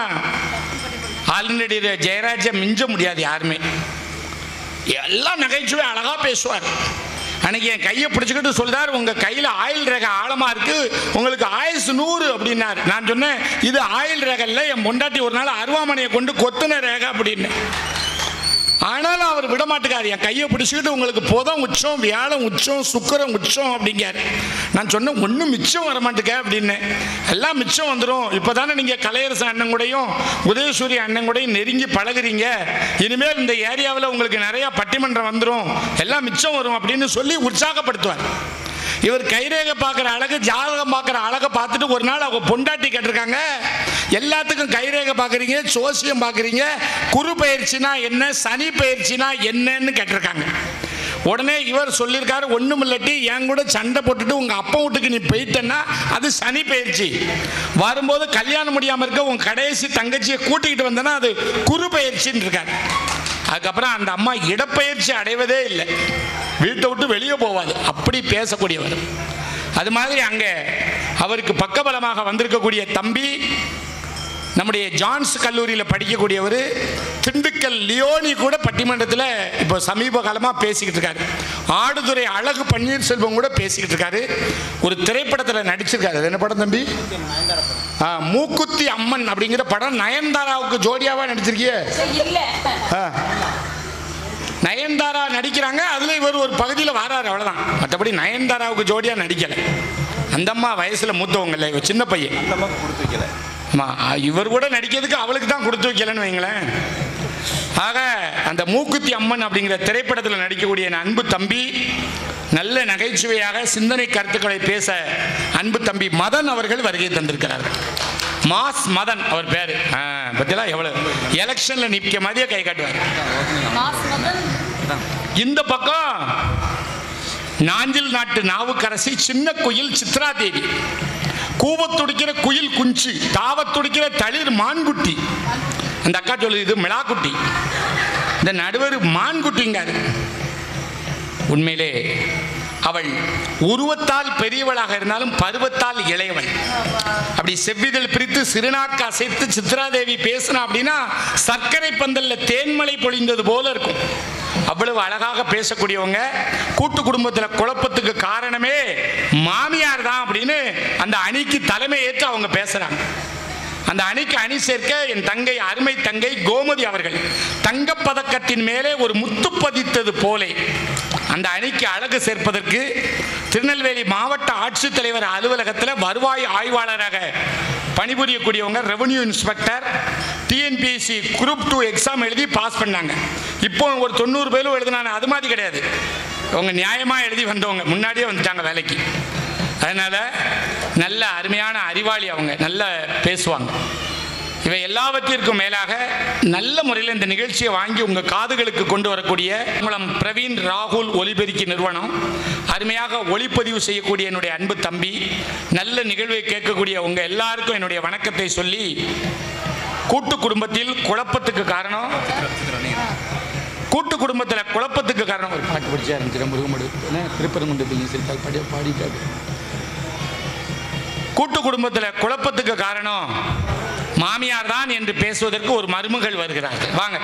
ஆல்ரெடி ஜெயராஜை மிஞ்ச முடியாது யாருமே. எல்லாம் நகைச்சுவை அழகா பேசுவார். அன்னைக்கு என் கையை பிடிச்சிக்கிட்டு சொல்றார் உங்க கையில ஆயில் ரேகை ஆழமா இருக்கு. உங்களுக்கு ஆயுசு நூறு அப்படின்னாரு. நான் சொன்னேன் இது ஆயில் ரேகை இல்லை என் பொண்டாட்டி ஒரு நாள் அருவாமனையை கொண்டு கொத்துன ரேகை அப்படின்னு. ஆனாலும் அவர் விட மாட்டேக்காரு என் கையை பிடிச்சிக்கிட்டு உங்களுக்கு புதம் உச்சம் வியாழம் உச்சம் சுக்கரம் உச்சம் அப்படிங்கார் நான் சொன்னேன் ஒன்றும் மிச்சம் வர மாட்டேங்க அப்படின்னு. எல்லாம் மிச்சம் வந்துடும் இப்போ தானே நீங்கள் கலையரசன் அண்ணன் கூடயும் உதயசூரிய அண்ணன் கூடயும் நெருங்கி பழகுறீங்க. இனிமேல் இந்த ஏரியாவில் உங்களுக்கு நிறையா பட்டிமன்றம் வந்துடும் எல்லாம் மிச்சம் வரும் அப்படின்னு சொல்லி உற்சாகப்படுத்துவார். இவர் கைரேகை பார்க்குற அழகு ஜாதகம் பார்க்குற அழகை பார்த்துட்டு ஒரு நாள் அவங்க பொண்டாட்டி கேட்டிருக்காங்க. எல்லாத்துக்கும் கைரேகை பார்க்குறீங்க சோசியம் பார்க்குறீங்க குரு பயிற்சினா என்ன சனி பயிற்சினா என்னன்னு கேட்டிருக்காங்க. உடனே இவர் சொல்லியிருக்காரு ஒன்றும் இல்லாட்டி என் கூட சண்டை போட்டுட்டு உங்கள் அப்பா வீட்டுக்கு நீ போயிட்டேன்னா அது சனி பயிற்சி. வரும்போது கல்யாணம் முடியாமல் இருக்க உன் கடைசி தங்கச்சியை கூட்டிக்கிட்டு வந்தேன்னா அது குரு பயிற்சின்னு இருக்காரு. அதுக்கப்புறம் அந்த அம்மா இடப்பெயர்ச்சி அடைவதே இல்லை. வீட்டை விட்டு வெளியே போவாது. அப்படி பேசக்கூடியவர். அது மாதிரி அங்கே அவருக்கு பக்கபலமாக வந்திருக்கக்கூடிய தம்பி நம்முடைய ஜான்ஸ் கல்லூரியில் படிக்கக்கூடியவர் திண்டுக்கல் லியோனி கூட பட்டிமன்றத்தில் இப்போ சமீப காலமாக பேசிக்கிட்டு இருக்காரு. ஆடுதுறை அழகு பன்னீர்செல்வம் கூட பேசிக்கிட்டு இருக்காரு. ஒரு திரைப்படத்தில் நடிச்சிருக்காரு. அது என்ன படம் தம்பி? மூக்குத்தி அம்மன் அப்படிங்கிற படம் நயன்தாராவுக்கு ஜோடியாவா நடிச்சிருக்கிய? இல்ல. ஆ. நயன்தாரா நடிக்கிறாங்க அதில் இவர் ஒரு பகுதியில் வராரு அவ்வளோதான் மற்றபடி நயன்தாராவுக்கு ஜோடியாக நடிக்கலை. அந்த அம்மா வயசில் மூத்தவங்கல்ல இவர் சின்ன பையன். கொடுத்து வைக்கல. இவர் கூட நடிக்கிறதுக்கு அவளுக்கு தான் கொடுத்து வைக்கலன்னு வைங்களேன். ஆக அந்த மூக்குத்தி அம்மன் அப்படிங்கிற திரைப்படத்தில் நடிக்கக்கூடிய என் அன்பு தம்பி நல்ல நகைச்சுவையாக சிந்தனை கருத்துக்களை பேச அன்பு தம்பி மதன் அவர்கள் வருகை தந்திருக்கிறார்கள் மாஸ் மதன் அவர் பேரு. ஆ, பத்தியெல்லாம் எவ்வளவு? எலெக்ஷன்ல நிற்க மாதிரியே கை காட்டுவார். இந்த பக்கம் நாஞ்சில் நாட்டு நாவுக்கரசி சின்ன குயில் சித்ரா தேவி கூவத் துடிக்கிற குயில் குஞ்சு தாவத் துடிக்கிற தளிர் மான்குட்டி. அந்த அக்கா சொல்லுது இது மிளாக்குட்டி இந்த நடுவர் மான்குட்டிங்காரு. உண்மையிலே அவள் உருவத்தால் பெரியவளாக இருந்தாலும் பருவத்தால் இளையவள். அப்படி செவ்விதழ் பிரித்து சிறுநாக்கு அசைத்து சித்ராதேவி பேசினா அப்படின்னா சர்க்கரை பந்தல்ல தேன்மலை பொழிந்தது போல இருக்கும். அவ்வளவு அழகாக பேசக்கூடியவங்க கூட்டு குடும்பத்தில் குழப்பத்துக்கு காரணமே மாமியார் தான் அப்படின்னு அந்த அணிக்கு தலைமை ஏற்று அவங்க பேசுறாங்க. அந்த அணிக்கு அணி சேர்க்க என் தங்கை அருமை தங்கை கோமதி அவர்கள் தங்கப்பதக்கத்தின் மேலே ஒரு முத்து பதித்தது போலே. அந்த அணிக்கு அழகு சேர்ப்பதற்கு திருநெல்வேலி மாவட்ட ஆட்சித்தலைவர் அலுவலகத்தில் வருவாய் ஆய்வாளராக பணிபுரியக்கூடியவங்க revenue inspector TNPSC group two exam எழுதி பாஸ் பண்ணாங்க. இப்போ ஒரு தொண்ணூறு பேரும் எழுதினாங்க. அது மாதிரி கிடையாது. அவங்க நியாயமாக எழுதி வந்தவங்க. முன்னாடியே வந்துட்டாங்க வேலைக்கு. அதனால் நல்ல அருமையான அறிவாளி அவங்க நல்லா பேசுவாங்க. இவை எல்லாவற்றிற்கும் மேலாக நல்ல முறையில் இந்த நிகழ்ச்சியை வாங்கி உங்கள் காதுகளுக்கு கொண்டு வரக்கூடிய மூலம் பிரவீன் ராகுல் ஒலிபெருக்கி நிறுவனம் அருமையாக ஒளிப்பதிவு செய்யக்கூடிய என்னுடைய அன்பு தம்பி நல்ல நிகழ்வை கேட்கக்கூடிய உங்கள் எல்லாருக்கும் என்னுடைய வணக்கத்தை சொல்லி கூட்டு குடும்பத்தில் குழப்பத்துக்கு காரணம் கூட்டு குடும்பத்தில் குழப்பத்துக்கு காரணம் ஒரு பாட்டு படிச்சா இருந்துச்சு முருகமுடு. திருப்பரங்குன்றத்தில் பாடி பாடிக்காது கூட்டு குடும்பத்தில் குழப்பத்துக்கு காரணம் மாமியார் தான் என்று பேசுவதற்கு ஒரு மருமகள் வருகிறார்கள். வாங்க.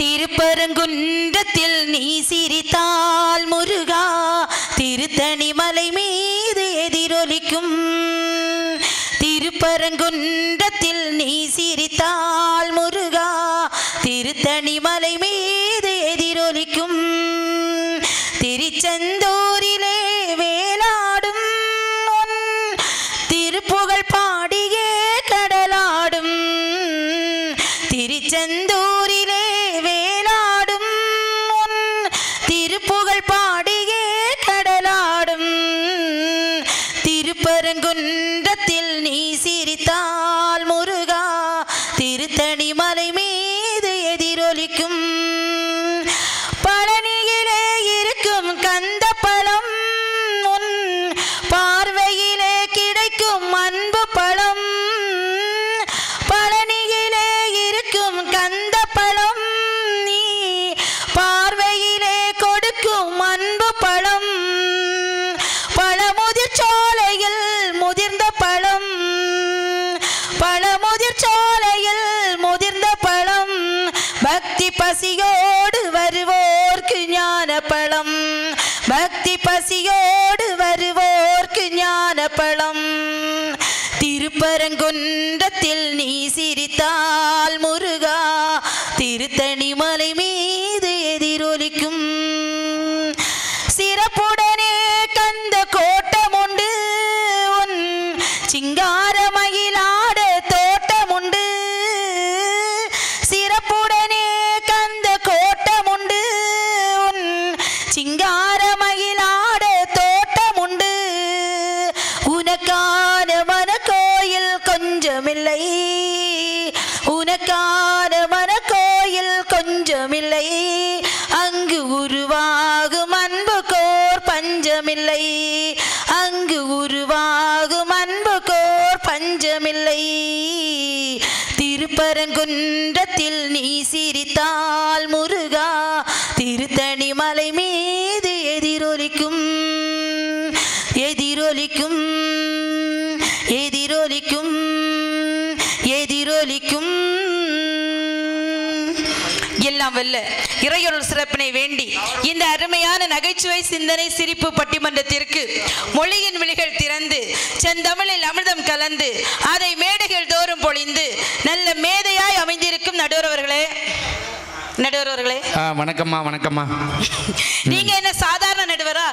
திருப்பரங்குன்றத்தில் நீ சிரித்தால் முருகா திருத்தணி மலை மீது எதிரொலிக்கும். திருப்பரங்குன்றத்தில் நீ சிரித்தால் முருகா திருத்தணி மலை மீது ஞான பழம் பக்தி பசியோடு வருவோர்க்கு ஞான பழம் திருப்பரங்குன்றத்தில் நீ சிரித்தால் முருகா திருத்தணி மலை மீது இறையொருள் சிறப்பினை வேண்டி இந்த அருமையான நகைச்சுவை சிந்தனை சிரிப்பு பட்டிமன்றத்திற்கு மொழியின் விழிகள் திறந்து செந்தமிழில் அமிர்தம் கலந்து அதை மேடைகள் தோறும் பொழிந்து நல்ல மேதையாய் அமைந்திருக்கும் நடுவர் அவர்களே நடுவர் அவர்களே ஆ வணக்கம்மா வணக்கம்மா. நீங்க என்ன சாதாரண நடுவரா.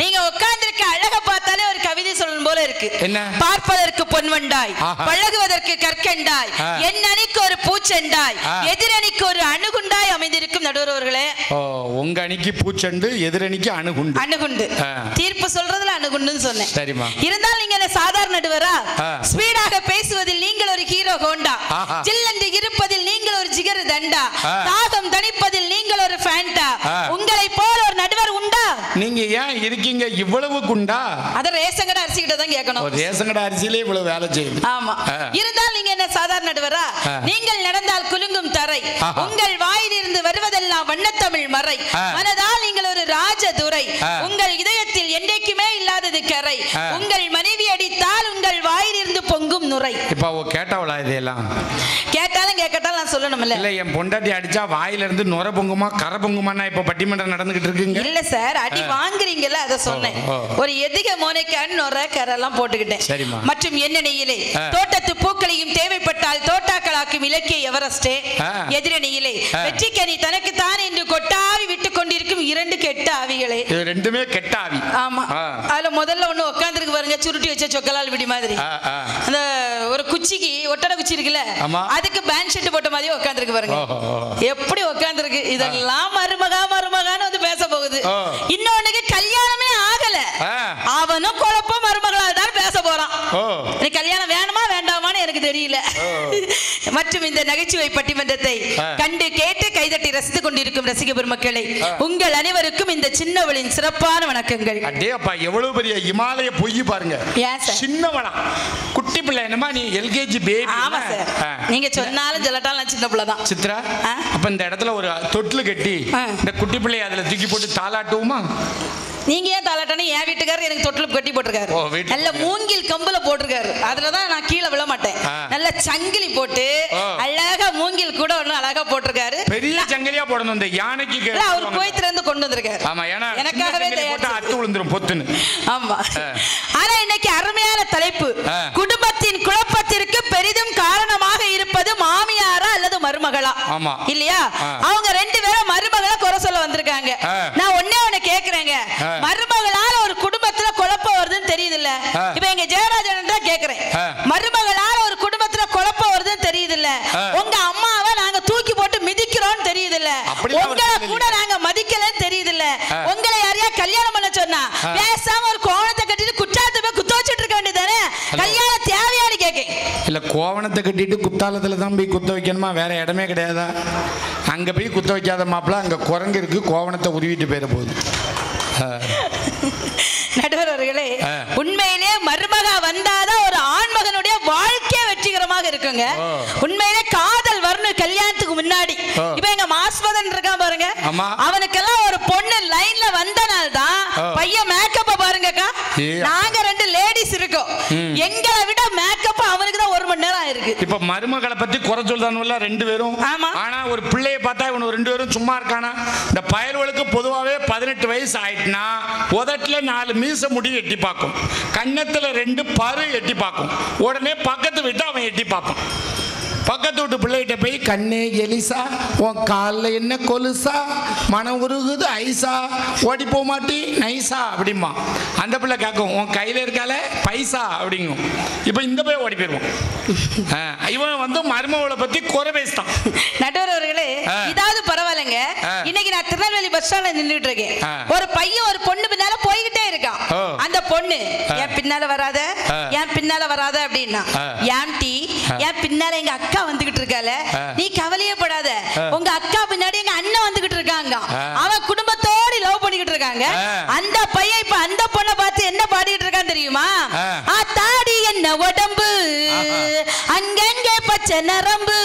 நீங்க உட்கார்ந்திருக்க அழக பார்த்தாலே ஒரு கவிதை சொல்லணும் போல இருக்கு என்ன? பார்ப்பதற்கு பொன்வண்டாய். பழகுவதற்கு கற்கண்டாய். என் அணிக்கு ஒரு பூச்செண்டாய். எதிரணிக்கு ஒரு அணுகுண்டாய் அமைந்திருக்கும் நடுவர் அவர்களே ஓ உங்க அணிக்கு பூச்செண்டு எதிரணிக்கு அணுகுண்டு அணுகுண்டு. தீர்ப்பு சொல்றதுல அணுகுண்டுன்னு சொன்னேன் சரிம்மா. இருந்தாலும் நீங்க என்ன சாதாரண நடுவரா. ஸ்பீடாக பேசுவதில் நீங்கள் ஒரு ஹீரோ ஹோண்டா. ஜில்லென்று இருப்பதில் நீங்கள் ஒரு ஜிகர் தண்டா. தாகம் தணிப்பதில் நீங்கள் ஒரு ஃபேண்டா. உங்களை போல ஒரு நடுவர் உண்டா நீங்க ஏன் இருக்கீங்க இவ்வளவு குண்டா அத ரேஷன் கடை அரிசி கிட்ட தான் கேட்கணும் ரேஷன் கடை அரிசியிலே இவ்வளவு வேலை செய்யுது ஆமா. இருந்தால் நீங்க என்ன சாதாரண நடுவரா. நீங்கள் நடந்தால் குலுங்கும் தரை. உங்கள் வாயிலிருந்து வருவதெல்லாம் வண்ணத்தமிழ் மறை. மனதால் நீங்கள் ஒரு ராஜதுரை ஆ. உங்கள் இதயத்தில் என்றைக்குமே இல்லாதது கரை. உங்கள் மனைவி அடித்தால் உங்கள் வாயிலிருந்து பொங்கும் நுரை இப்ப கேட்டவளா இதெல்லாம் கேட்டாலும் கேட்கட்டாலும் நான் சொல்லணும்ல இல்ல என் பொண்டாட்டி அடிச்சா வாயில இருந்து நுர பொங்குமா கரை பொங்குமான்னா இப்ப பட்டிமன்றம் நடந்துகிட்டு இருக்குங்க இல்ல சார் அடி. வாங்குறீங்கல்ல அத சொன்னேன். ஒரு எதிக மோனைக்கான் நொற கரெல்லாம் போட்டுக்கிட்டேன் சரிம்மா. மற்றும் எண்ணெயிலே. தோட்டத்து பூக்களையும் தேவைப்பட்டால் தோட்டாக்களாக்கும் இலக்கிய எவரஸ்டே. எதிரணியிலே. வெற்றிக்கனி தனக்கு தான் என்று கொட்டாவி விட்டு கொண்டு கொண்டிருக்கும் இரண்டு கெட்ட ஆவிகளே ரெண்டுமே கெட்ட ஆவி ஆமா. அதுல முதல்ல ஒண்ணு உட்காந்துருக்கு பாருங்க சுருட்டி வச்ச சொக்கலால் விடி மாதிரி. அந்த ஒரு குச்சிக்கு ஒட்டடை குச்சி இருக்குல்ல. அதுக்கு பேண்ட் ஷீட் போட்ட மாதிரி உட்காந்துருக்கு பாருங்க. எப்படி உட்காந்துருக்கு இதெல்லாம் மருமகா மருமகான்னு வந்து பேச போகுது. இன்னொன்னுக்கு கல்யாணமே ஆகல. அவனும் குழப்பம் மருமகளால் தான் பேச போறான். கல்யாணம் வேணுமா வேண்டாமான்னு எனக்கு தெரியல. மற்றும் இந்த நகைச்சுவை பட்டிமன்றத்தை. கண்டு கேட்டு கைதட்டி ரசித்துக் கொண்டிருக்கும் ரசிக பெருமக்களை உங்கள் அனைவருக்கும் இந்த சின்னவளின் சிறப்பான வணக்கங்கள். அடே அப்பா எவ்வளவு பெரிய இமாலய பொய் பாருங்க? சின்னவளா. குட்டி பிள்ளை என்னமா நீ எல்கேஜி பேபி ஆமா சார். நீங்க சொன்னாலும் சொல்லட்டாலும் நான் சின்ன பிள்ளைதான். சித்ரா ஆ? அப்ப இந்த இடத்துல ஒரு தொட்டில் கட்டி ஆ. இந்த குட்டி பிள்ளைய அதுல தூக்கி போட்டு தாளாட்டுவோமா? நீங்க ஏன் தாளாட்டானு என் வீட்டுக்காரர் எனக்கு தொட்டில் கட்டி போட்டிருக்காரு. ஓ, வீட்டுக்கு நல்ல மூங்கில் கம்புல போட்டிருக்காரு. அதுலதான் நான் கீழே விழ மாட்டேன். ஆ. நல்ல சங்கிலி போட்டு. அழகா மூங்கில் கூட ஒண்ணு அழகா போட்டிருக்காரு. பெரிய சங்கிலியா போடணும் இந்த யானைக்கு அவர் போய் திறந்து கொண்டு வந்திருக்காரு. ஆமா ஏன்னா எனக்காகவே அத்து விழுந்துரும் பொத்துன்னு. ஆமா. ஆ. ஆனா இன்னைக்கு அருமையான தலைப்பு ஆ. குடும்பத்தின் குழப்பத்திற்கு பெரிதும் காரணமாக இருப்பது மாமியாரா அல்லது மருமகளா ஆமா. இல்லையா. அவங்க ரெண்டு பேரும் மருமகளை குறை சொல்ல வந்திருக்காங்க. நான் ஒண்ணே ஒண்ணு கேக்குறேங்க. மருமகளால ஒரு குடும்பத்துல குழப்பம் வருதுன்னு தெரியுதுல்ல ஆ. இப்ப எங்க ஜெயராஜன் தான் கேக்குறேன் ஆ. மருமகளால ஒரு குடும்பத்துல குழப்பம் வருதுன்னு தெரியுதுல்ல ஆ. உங்க அம்மாவை நாங்க தூக்கி போட்டு மிதிக்கிறோம்னு தெரியுதுல்ல அப்படிலாம் அவர் உங்களை சொல்லலையே. கூட நாங்க மதிக்கலன்னு தெரியுதுல்ல ஆ. உங்களை யாரையா கல்யாணம் பண்ண சொன்னா ஆ. பேசாம ஒரு கோணத்தை கட்டிட்டு குற்றாலத்தை போய் குத்த வச்சுட்டு இருக்க வேண்டியதானே கல்யாணம் தேவையான்னு கேக்கேன் இல்ல கோவணத்தை கட்டிட்டு குத்தாலத்துல தான் போய் குத்த வைக்கணுமா வேற இடமே கிடையாதா அங்க போய் குத்த வைக்காத மாப்பிள்ள அங்க குரங்கு இருக்கு கோவணத்தை உருவிட்டு போயிட போகுது. நடுவர் அவர்களே. உண்மையிலே மருமகா வந்தாதான் ஒரு ஆண்மகனுடைய வாழ்க்கை வெற்றிகரமாக இருக்குங்க. உண்மையிலே காதல் வரணும் கல்யாணத்துக்கு முன்னாடி. இப்ப எங்க மாஸ்மதன் இருக்கான் பாருங்க. அவனுக்கெல்லாம் ஒரு பொண்ணு லைன்ல வந்தனால தான். பையன் மேக்கப்ப பாருங்கக்கா. நாங்க ரெண்டு லேடிஸ் இருக்கோம் எங்களை விட ஆயிருக்கு இப்ப மருமகளை பத்தி குறை சொல்றானுல்ல ரெண்டு பேரும். ஆமா. ஆனா ஒரு பிள்ளைய பார்த்தா இவனு ரெண்டு பேரும் சும்மா இருக்கானா? இந்த பயல்களுக்கு பொதுவாகவே பதினெட்டு வயசு ஆயிட்டுனா உதட்டுல நாலு மீச முடி எட்டி பார்க்கும். கன்னத்துல ரெண்டு பரு எட்டி பார்க்கும். உடனே பக்கத்து விட்டு அவன் எட்டி பார்ப்பான். பக்கத்து வீட்டு பிள்ளைகிட்ட போய் கண்ணே எலிசா உன் காலில் என்ன கொலுசா மனம் உருகுது ஐசா ஓடி போக மாட்டி நைசா அப்படிமா அந்த பிள்ளை கேட்கும் உன் கையில் இருக்கால பைசா அப்படிங்கும் இப்போ இந்த போய் ஓடி போயிடுவான் ஆ, இவன் வந்து மருமகளை பற்றி குறை பேசிட்டான் நடுவர் அவர்களே. இதாவது பரவாயில்லைங்க. இன்னைக்கு நான் திருநெல்வேலி பஸ் ஸ்டாண்ட்ல நின்றுட்டு இருக்கேன். ஒரு பையன் ஒரு பொண்ணு பின்னால போய்கிட்டே இருக்கான். அந்த பொண்ணு. என் பின்னால வராத. என் பின்னால வராத அப்படின்னா. ஏன் டி. என் பின்னால எங்க அக்கா வந்துகிட்டு இருக்கால. நீ கவலையே படாத ஆ. உங்க அக்கா பின்னாடி எங்க அண்ணன் வந்துகிட்டு இருக்காங்க. அவன் குடும்பத்தோட லவ் பண்ணிக்கிட்டு இருக்காங்க. அந்த பையன் இப்ப அந்த பொண்ணை பார்த்து என்ன பாடிட்டு இருக்கான் தெரியுமா தாடி என்ன உடம்பு. அங்கங்க பச்சை நரம்பு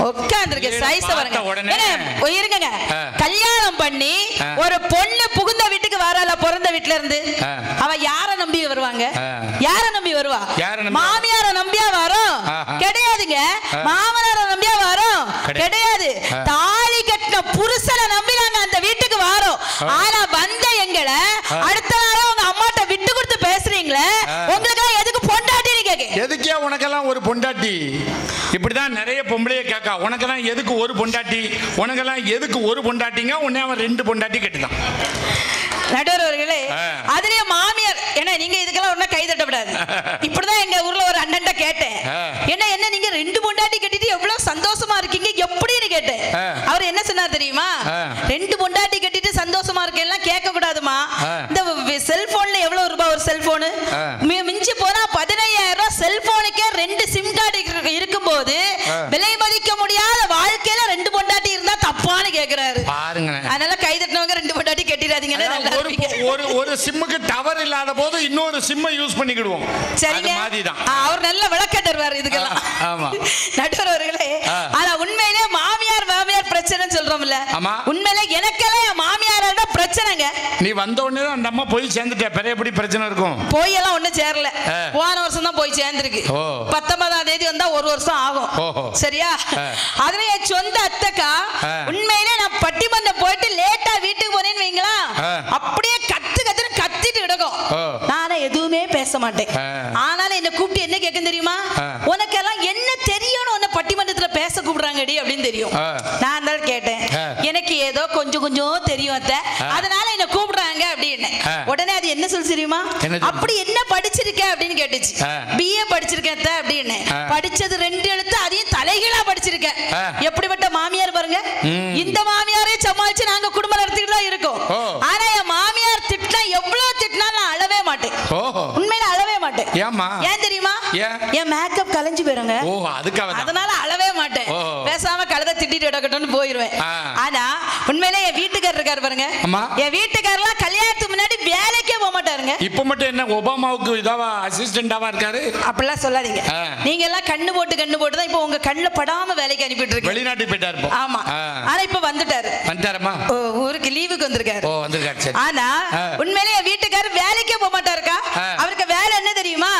[LAUGHS] உட்கார்ந்துருக்க சைஸ பாருங்க ஆ. கல்யாணம் பண்ணி. ஒரு பொண்ணு புகுந்த வீட்டுக்கு வரால பிறந்த வீட்ல இருந்து. அவ யார நம்பி வருவாங்க. யார நம்பி வருவா? மாமியார நம்பியா வரும். கிடையாதுங்க. மாமனார நம்பியா வரும் கிடையாது. தாலி கட்டின புருஷனை நம்பி நாங்க அந்த வீட்டுக்கு வரோம். ஆனா வந்த எங்களை. அடுத்த நாளே உங்க அம்மாட்ட விட்டு கொடுத்து பேசுறீங்களே. உங்களுக்கு எதுக்கு பொண்டாட்டின்னு கேக்க எதுக்கே உனக்கெல்லாம் ஒரு பொண்டாட்டி இப்படிதான் நிறைய பொம்பளைய கேட்கா உனக்கெல்லாம் எதுக்கு ஒரு பொண்டாட்டி உனக்கெல்லாம் எதுக்கு ஒரு பொண்டாட்டிங்க உன்னை அவன் ரெண்டு பொண்டாட்டி கட்டுதான் நடுவர் அவர்களே. அதுலயே மாமியார் ஏன்னா நீங்க இதுக்கெல்லாம் ஒன்றும் கை தட்டப்படாது [LAUGHS] இப்படிதான் எங்க ஊர்ல ஒரு அண்ணன்ட்ட கேட்டேன் ஆ. என்ன நீங்க ரெண்டு பொண்டாட்டி கட்டிட்டு எவ்வளவு சந்தோஷமா இருக்கீங்க எப்படின்னு கேட்டேன். அவர் என்ன சொன்னார் தெரியுமா. ரெண்டு பொண்டாட்டி கட்டிட்டு சந்தோஷமா இருக்கேன்லாம் கேட்க கூடாதுமா. இந்த செல்போன்ல ரூபாய் ஒரு செல்போனு. மிஞ்சி போனா பதினையாயிரம் ரூபாய் செல்போனுக்கே ரெண்டு சிம் கார்டு இருக்கும்போது. விலை மதிக்க முடியாத வாழ்க்கையில ரெண்டு பொண்டாட்டி இருந்தா தப்பான்னு கேக்குறாரு பாருங்களேன் அதனால கை தட்டினவங்க ரெண்டு பொண்டாட்டி நல்லா ஒரு. ஒரு சிம்முக்கு டவர் இல்லாத போது இன்னொரு சிம்மை யூஸ் பண்ணிக்கிடுவோம் சரிங்க அவர் நல்ல விளக்கம் தருவார் இதுக்கெல்லாம் ஆமா. நடுவர் அவர்களே ஆ. ஆனா உண்மையிலே மாமியார் மாமியார் பிரச்சனைன்னு சொல்றோம்ல. உண்மையிலே எனக்கெல்லாம் என் மாமியாரோட பிரச்சனைங்க நீ வந்த உடனே அந்த அம்மா போய் சேர்ந்துட்ட பிற எப்படி பிரச்சனை இருக்கும் போய் எல்லாம் ஒண்ணும் சேரல. போன வருஷம் தான் போய் சேர்ந்திருக்கு. பத்தொன்பதாம் தேதி வந்தா ஒரு வருஷம் ஆகும். சரியா. அதுல என் சொந்த அத்தைக்கா. உண்மையிலே நான் பட்டிமன்றம் போயிட்டு லேட்டா வீட்டுக்கு போனேன்னு வைங்களா. அப்படியே கத்து கத்திட்டு கிடக்கும். நானே எதுவுமே பேச மாட்டேன். ஆனாலும் என்ன கூப்பிட்டு என்ன கேட்கும் தெரியுமா ஆ. உனக்கெல்லாம் என்ன தெரியும்னு உன்னை பட்டிமன்றத்துல பேச கூப்பிடுறாங்கடி அப்படின்னு தெரியும். நான் தான் கேட்டேன். எனக்கு ஏதோ கொஞ்சம் கொஞ்சம் தெரியும் அத்தை. அதனால என்ன கூப்பிடுறாங்க அப்படின்னு. உடனே அது என்ன சொல்லு தெரியுமா? அப்படி என்ன படிச்சிருக்க அப்படின்னு கேட்டுச்சு. பிஏ படிச்சிருக்கேன் அத்தை அப்படின்னு. படிச்சது ரெண்டு எழுத்து அதையும் தலைகீழா படிச்சிருக்கேன். எப்படிப்பட்ட மாமியார் பாருங்க. இந்த மாமியாரே சமாளிச்சு நாங்க குடும்பம் நடத்திட்டு தான் இருக்கோம். ஆனா என் மாமியார் திட்டினா எவ்வளவு திட்டினா நான் அழவே மாட்டேன். ஓஹோ உண்மையில அழவே மாட்டேன். ஏம்மா? ஏன் தெரியுமா? என் மேக்கப் கலைஞ்சு போயிருங்க. ஓ அதுக்காக தான் அதனால அழவே மாட்டேன். பேசாம கழுத திட்டிட்டு கிடக்கட்டும்னு போயிருவேன். ஆனா உண்மையிலே என் வீட்டுக்காரர் இருக்காரு பாருங்க. என் வீட்டுக்காரர்லாம் கல்யாணத்துக்கு முன்னாடி வேலைக்கே போக மாட்டாருங்க. இப்ப மட்டும் என்ன ஒபாமாவுக்கு இதாவா அசிஸ்டண்டாவா இருக்காரு? அப்படிலாம் சொல்லாதீங்க. நீங்க எல்லாம் கண்ணு போட்டு கண்ணு போட்டு தான் இப்போ உங்க கண்ணுல படாம வேலைக்கு அனுப்பிட்டு இருக்கீங்க. வெளிநாட்டுக்கு போயிட்டாரு. ஆமா. ஆனா இப்ப வந்துட்டாரு. வந்துட்டாரம்மா? ஓ, ஊருக்கு லீவுக்கு வந்திருக்காரு. ஓ வந்திருக்காரு ஆனா ஆ. உண்மையிலே என் வீட்டுக்காரர் வேலைக்கே போக மாட்டாருக்கா. அவருக்கு வேலை என்ன தெரியுமா.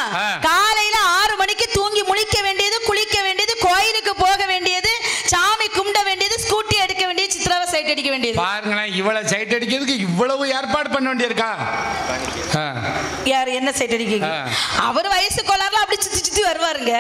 காலையில ஆறு மணிக்கு தூங்கி முழிக்க வேண்டியது குளிக்க வேண்டியது கோயிலுக்கு போக வேண்டியது சாமி கும்பிட வேண்டியது ஸ்கூட்டி எடுக்க வேண்டியது சித்திராவை சைட் அடிக்க வேண்டியது. பாருங்களேன் இவ்வளவு சைட் அடிக்கிறதுக்கு இவ்வளவு ஏற்பாடு பண்ண வேண்டியிருக்கா. யார் என்ன சைட் அடிக்க. அவர் வயசு கோளாறுல அப்படி சுத்தி சுத்தி வருவாருங்க.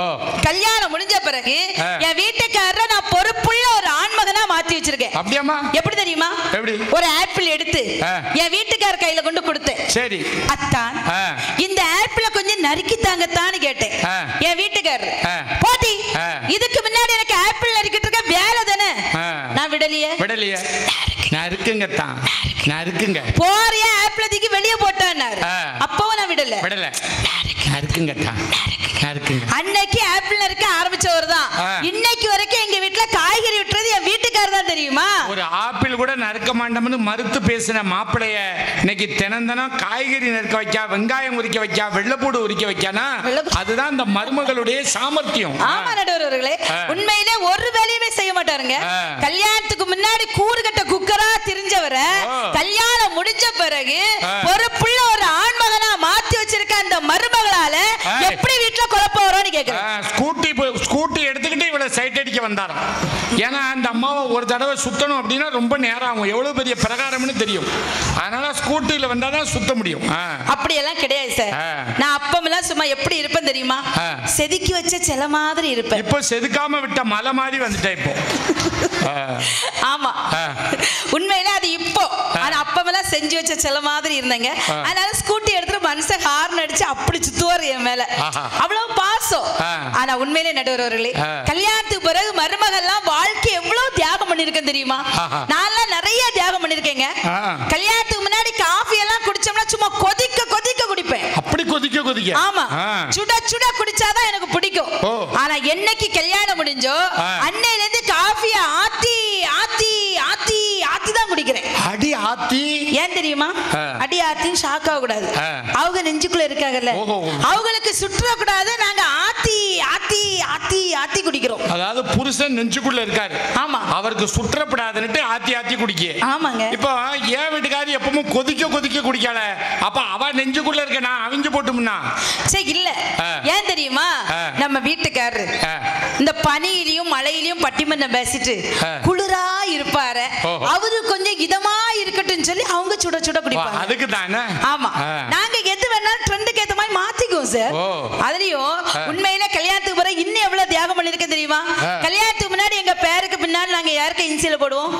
ஆ கல்யாணம் முடிஞ்ச பிறகு. என் வீட்டுக்காரரை நான் பொறுப்புள்ள ஒரு ஆண்மகனா மாத்தி வச்சிருக்கேன் அப்படியாம்மா எப்படி தெரியுமா எப்படி? ஒரு ஆப்பிள் எடுத்து. என் வீட்டுக்கார கையில கொண்டு கொடுத்தேன் சரி அத்தான். இந்த ஆப்பிள கொஞ்சம் நறுக்கி தாங்கத்தான்னு கேட்டேன். என் வீட்டுக்காரர். போட்டி. இதுக்கு முன்னாடி எனக்கு ஆப்பிள் நறுக்கிட்டு இருக்க வேலை தானே. நான் விடலையே விடலையே நான் இருக்குங்க தான் நான் இருக்குங்க போறிய ஆப்பிள் தூக்கி வெளியே போட்டான்னாரு. அப்பவும் நான் விடல விடல அன்னைக்கு ஆப்பிள் நறுக்க ஆரம்பிச்சவர் தான். இன்னைக்கு வரைக்கும் எங்க வீட்டுல காய்கறி விட்டுறது என் வீட்டுக்காரர் தான் தெரியுமா ஒரு ஆப்பிள் கூட நறுக்க மாட்டோம்னு மறுத்து பேசின மாப்பிளைய இன்னைக்கு தினம் தினம் காய்கறி நறுக்க வைக்கா வெங்காயம் உரிக்க வைக்கா வெள்ளைப்பூடு உரிக்க வைக்கானா அதுதான் இந்த மருமகளுடைய சாமர்த்தியம் ஆமா நடுவர்களே. உண்மையிலே ஒரு வேலையுமே செய்ய மாட்டாருங்க. கல்யாணத்துக்கு முன்னாடி கூறு கட்ட குக்கரா தெரிஞ்சவரை. கல்யாணம் முடிஞ்ச பிறகு ஆ. பொறுப்புள்ள ஒரு ஆண்மகனா மாத்தி வச்சிருக்க அந்த மருமகளால. எப்படி வீட்டுல குழப்பம் வரும்னு கேக்குறேன் ஸ்கூட்டி ஸ்கூட்டி எடுத்துக்கிட்டு இவளை சைட் வந்தாராம் ஏன்னா அந்த அம்மாவை ஒரு தடவை சுத்தணும் அப்படின்னா ரொம்ப நேரம் ஆகும் எவ்வளவு பெரிய பிரகாரம்னு தெரியும் அதனால ஸ்கூட்டியில வந்தாதான் தான் சுத்த முடியும். அப்படியெல்லாம் கிடையாது சார். நான் அப்பமெல்லாம் சும்மா எப்படி இருப்பேன் தெரியுமா. செதுக்கி வச்ச சில மாதிரி இருப்பேன் இப்போ செதுக்காம விட்ட மலை மாதிரி வந்துட்டேன் இப்போ. ஆமா. உண்மையில அது இப்போ ஆனா அப்பமெல்லாம் செஞ்சு வச்ச சில மாதிரி இருந்தேங்க. அதனால ஸ்கூட்டி எடுத்துட்டு மனுஷன் ஹார்ன் அடிச்சு அப்படி சுத்துவார் என் மேல. அவ்வளவு பாசம். ஆனா உண்மையிலே நடுவர்களே ஆ. கல்யாணத்துக்கு பிறகு மருமகள்லாம் வாழ்க்கை எவ்வளவு தியாகம் பண்ணிருக்கேன் தெரியுமா. நான்லாம் நிறைய தியாகம் பண்ணிருக்கேங்க. கல்யாணத்துக்கு முன்னாடி காஃபி எல்லாம் குடிச்சோம்னா சும்மா கொதிக்க கொதிக்க குடிப்பேன் அப்படி கொதிக்க கொதிக்க ஆமா. சுட சுட குடிச்சாதான் எனக்கு பிடிக்கும். ஆனா என்னைக்கு கல்யாணம் முடிஞ்சோ. அன்னையில இருந்து காஃபிய ஆத்தி ஆத்தி ஆத்தி ஆத்தி தான் குடிக்கிறேன் அடி ஆத்தி ஏன் தெரியுமா. அடி ஆத்தின்னு ஷாக் ஆக கூடாது. அவங்க நெஞ்சுக்குள்ள இருக்காங்கல்ல. அவங்களுக்கு சுற்ற கூடாது நாங்க ஆத்தி ஆத்தி ஆத்தி குடிக்கிறோம். அதாவது புருஷன் நெஞ்சுக்குள்ள இருக்காரு. ஆமா. அவருக்கு சுற்றப்படாதுன்னுட்டு ஆத்தி ஆத்தி குடிக்க. ஆமாங்க. இப்போ ஏன் வீட்டுக்காரி எப்பவும் கொதிக்க கொதிக்க குடிக்கல அப்ப அவ நெஞ்சுக்குள்ள இருக்க நான் அவிஞ்சு போட்டும்னா? சரி இல்ல. ஏன் தெரியுமா. நம்ம வீட்டுக்காரரு. இந்த பனியிலையும் மழையிலையும் பட்டிமன்றம் பேசிட்டு. குளிரா இருப்பாரு. அவரு கொஞ்சம் இதமா இருக்கட்டும் சொல்லி அவங்க சுட சுட குடிப்பாங்க. அதுக்கு தானே? ஆமா. நாங்க எது வேணாலும் ட்ரெண்டுக்கு ஏத்த மாதிரி மாத்திக்குவோம் சார். அதுலயும். உண்மையில கல்யாணத்துக்கு பிறகு இன்னும் எவ்வளவு தியாகம் பண்ணிருக்கேன் தெரியுமா. கல்யாணத்துக்கு முன்னாடி எங்க பேருக்கு பின்னாடி நாங்க யாருக்கு இன்சியல போடுவோம்.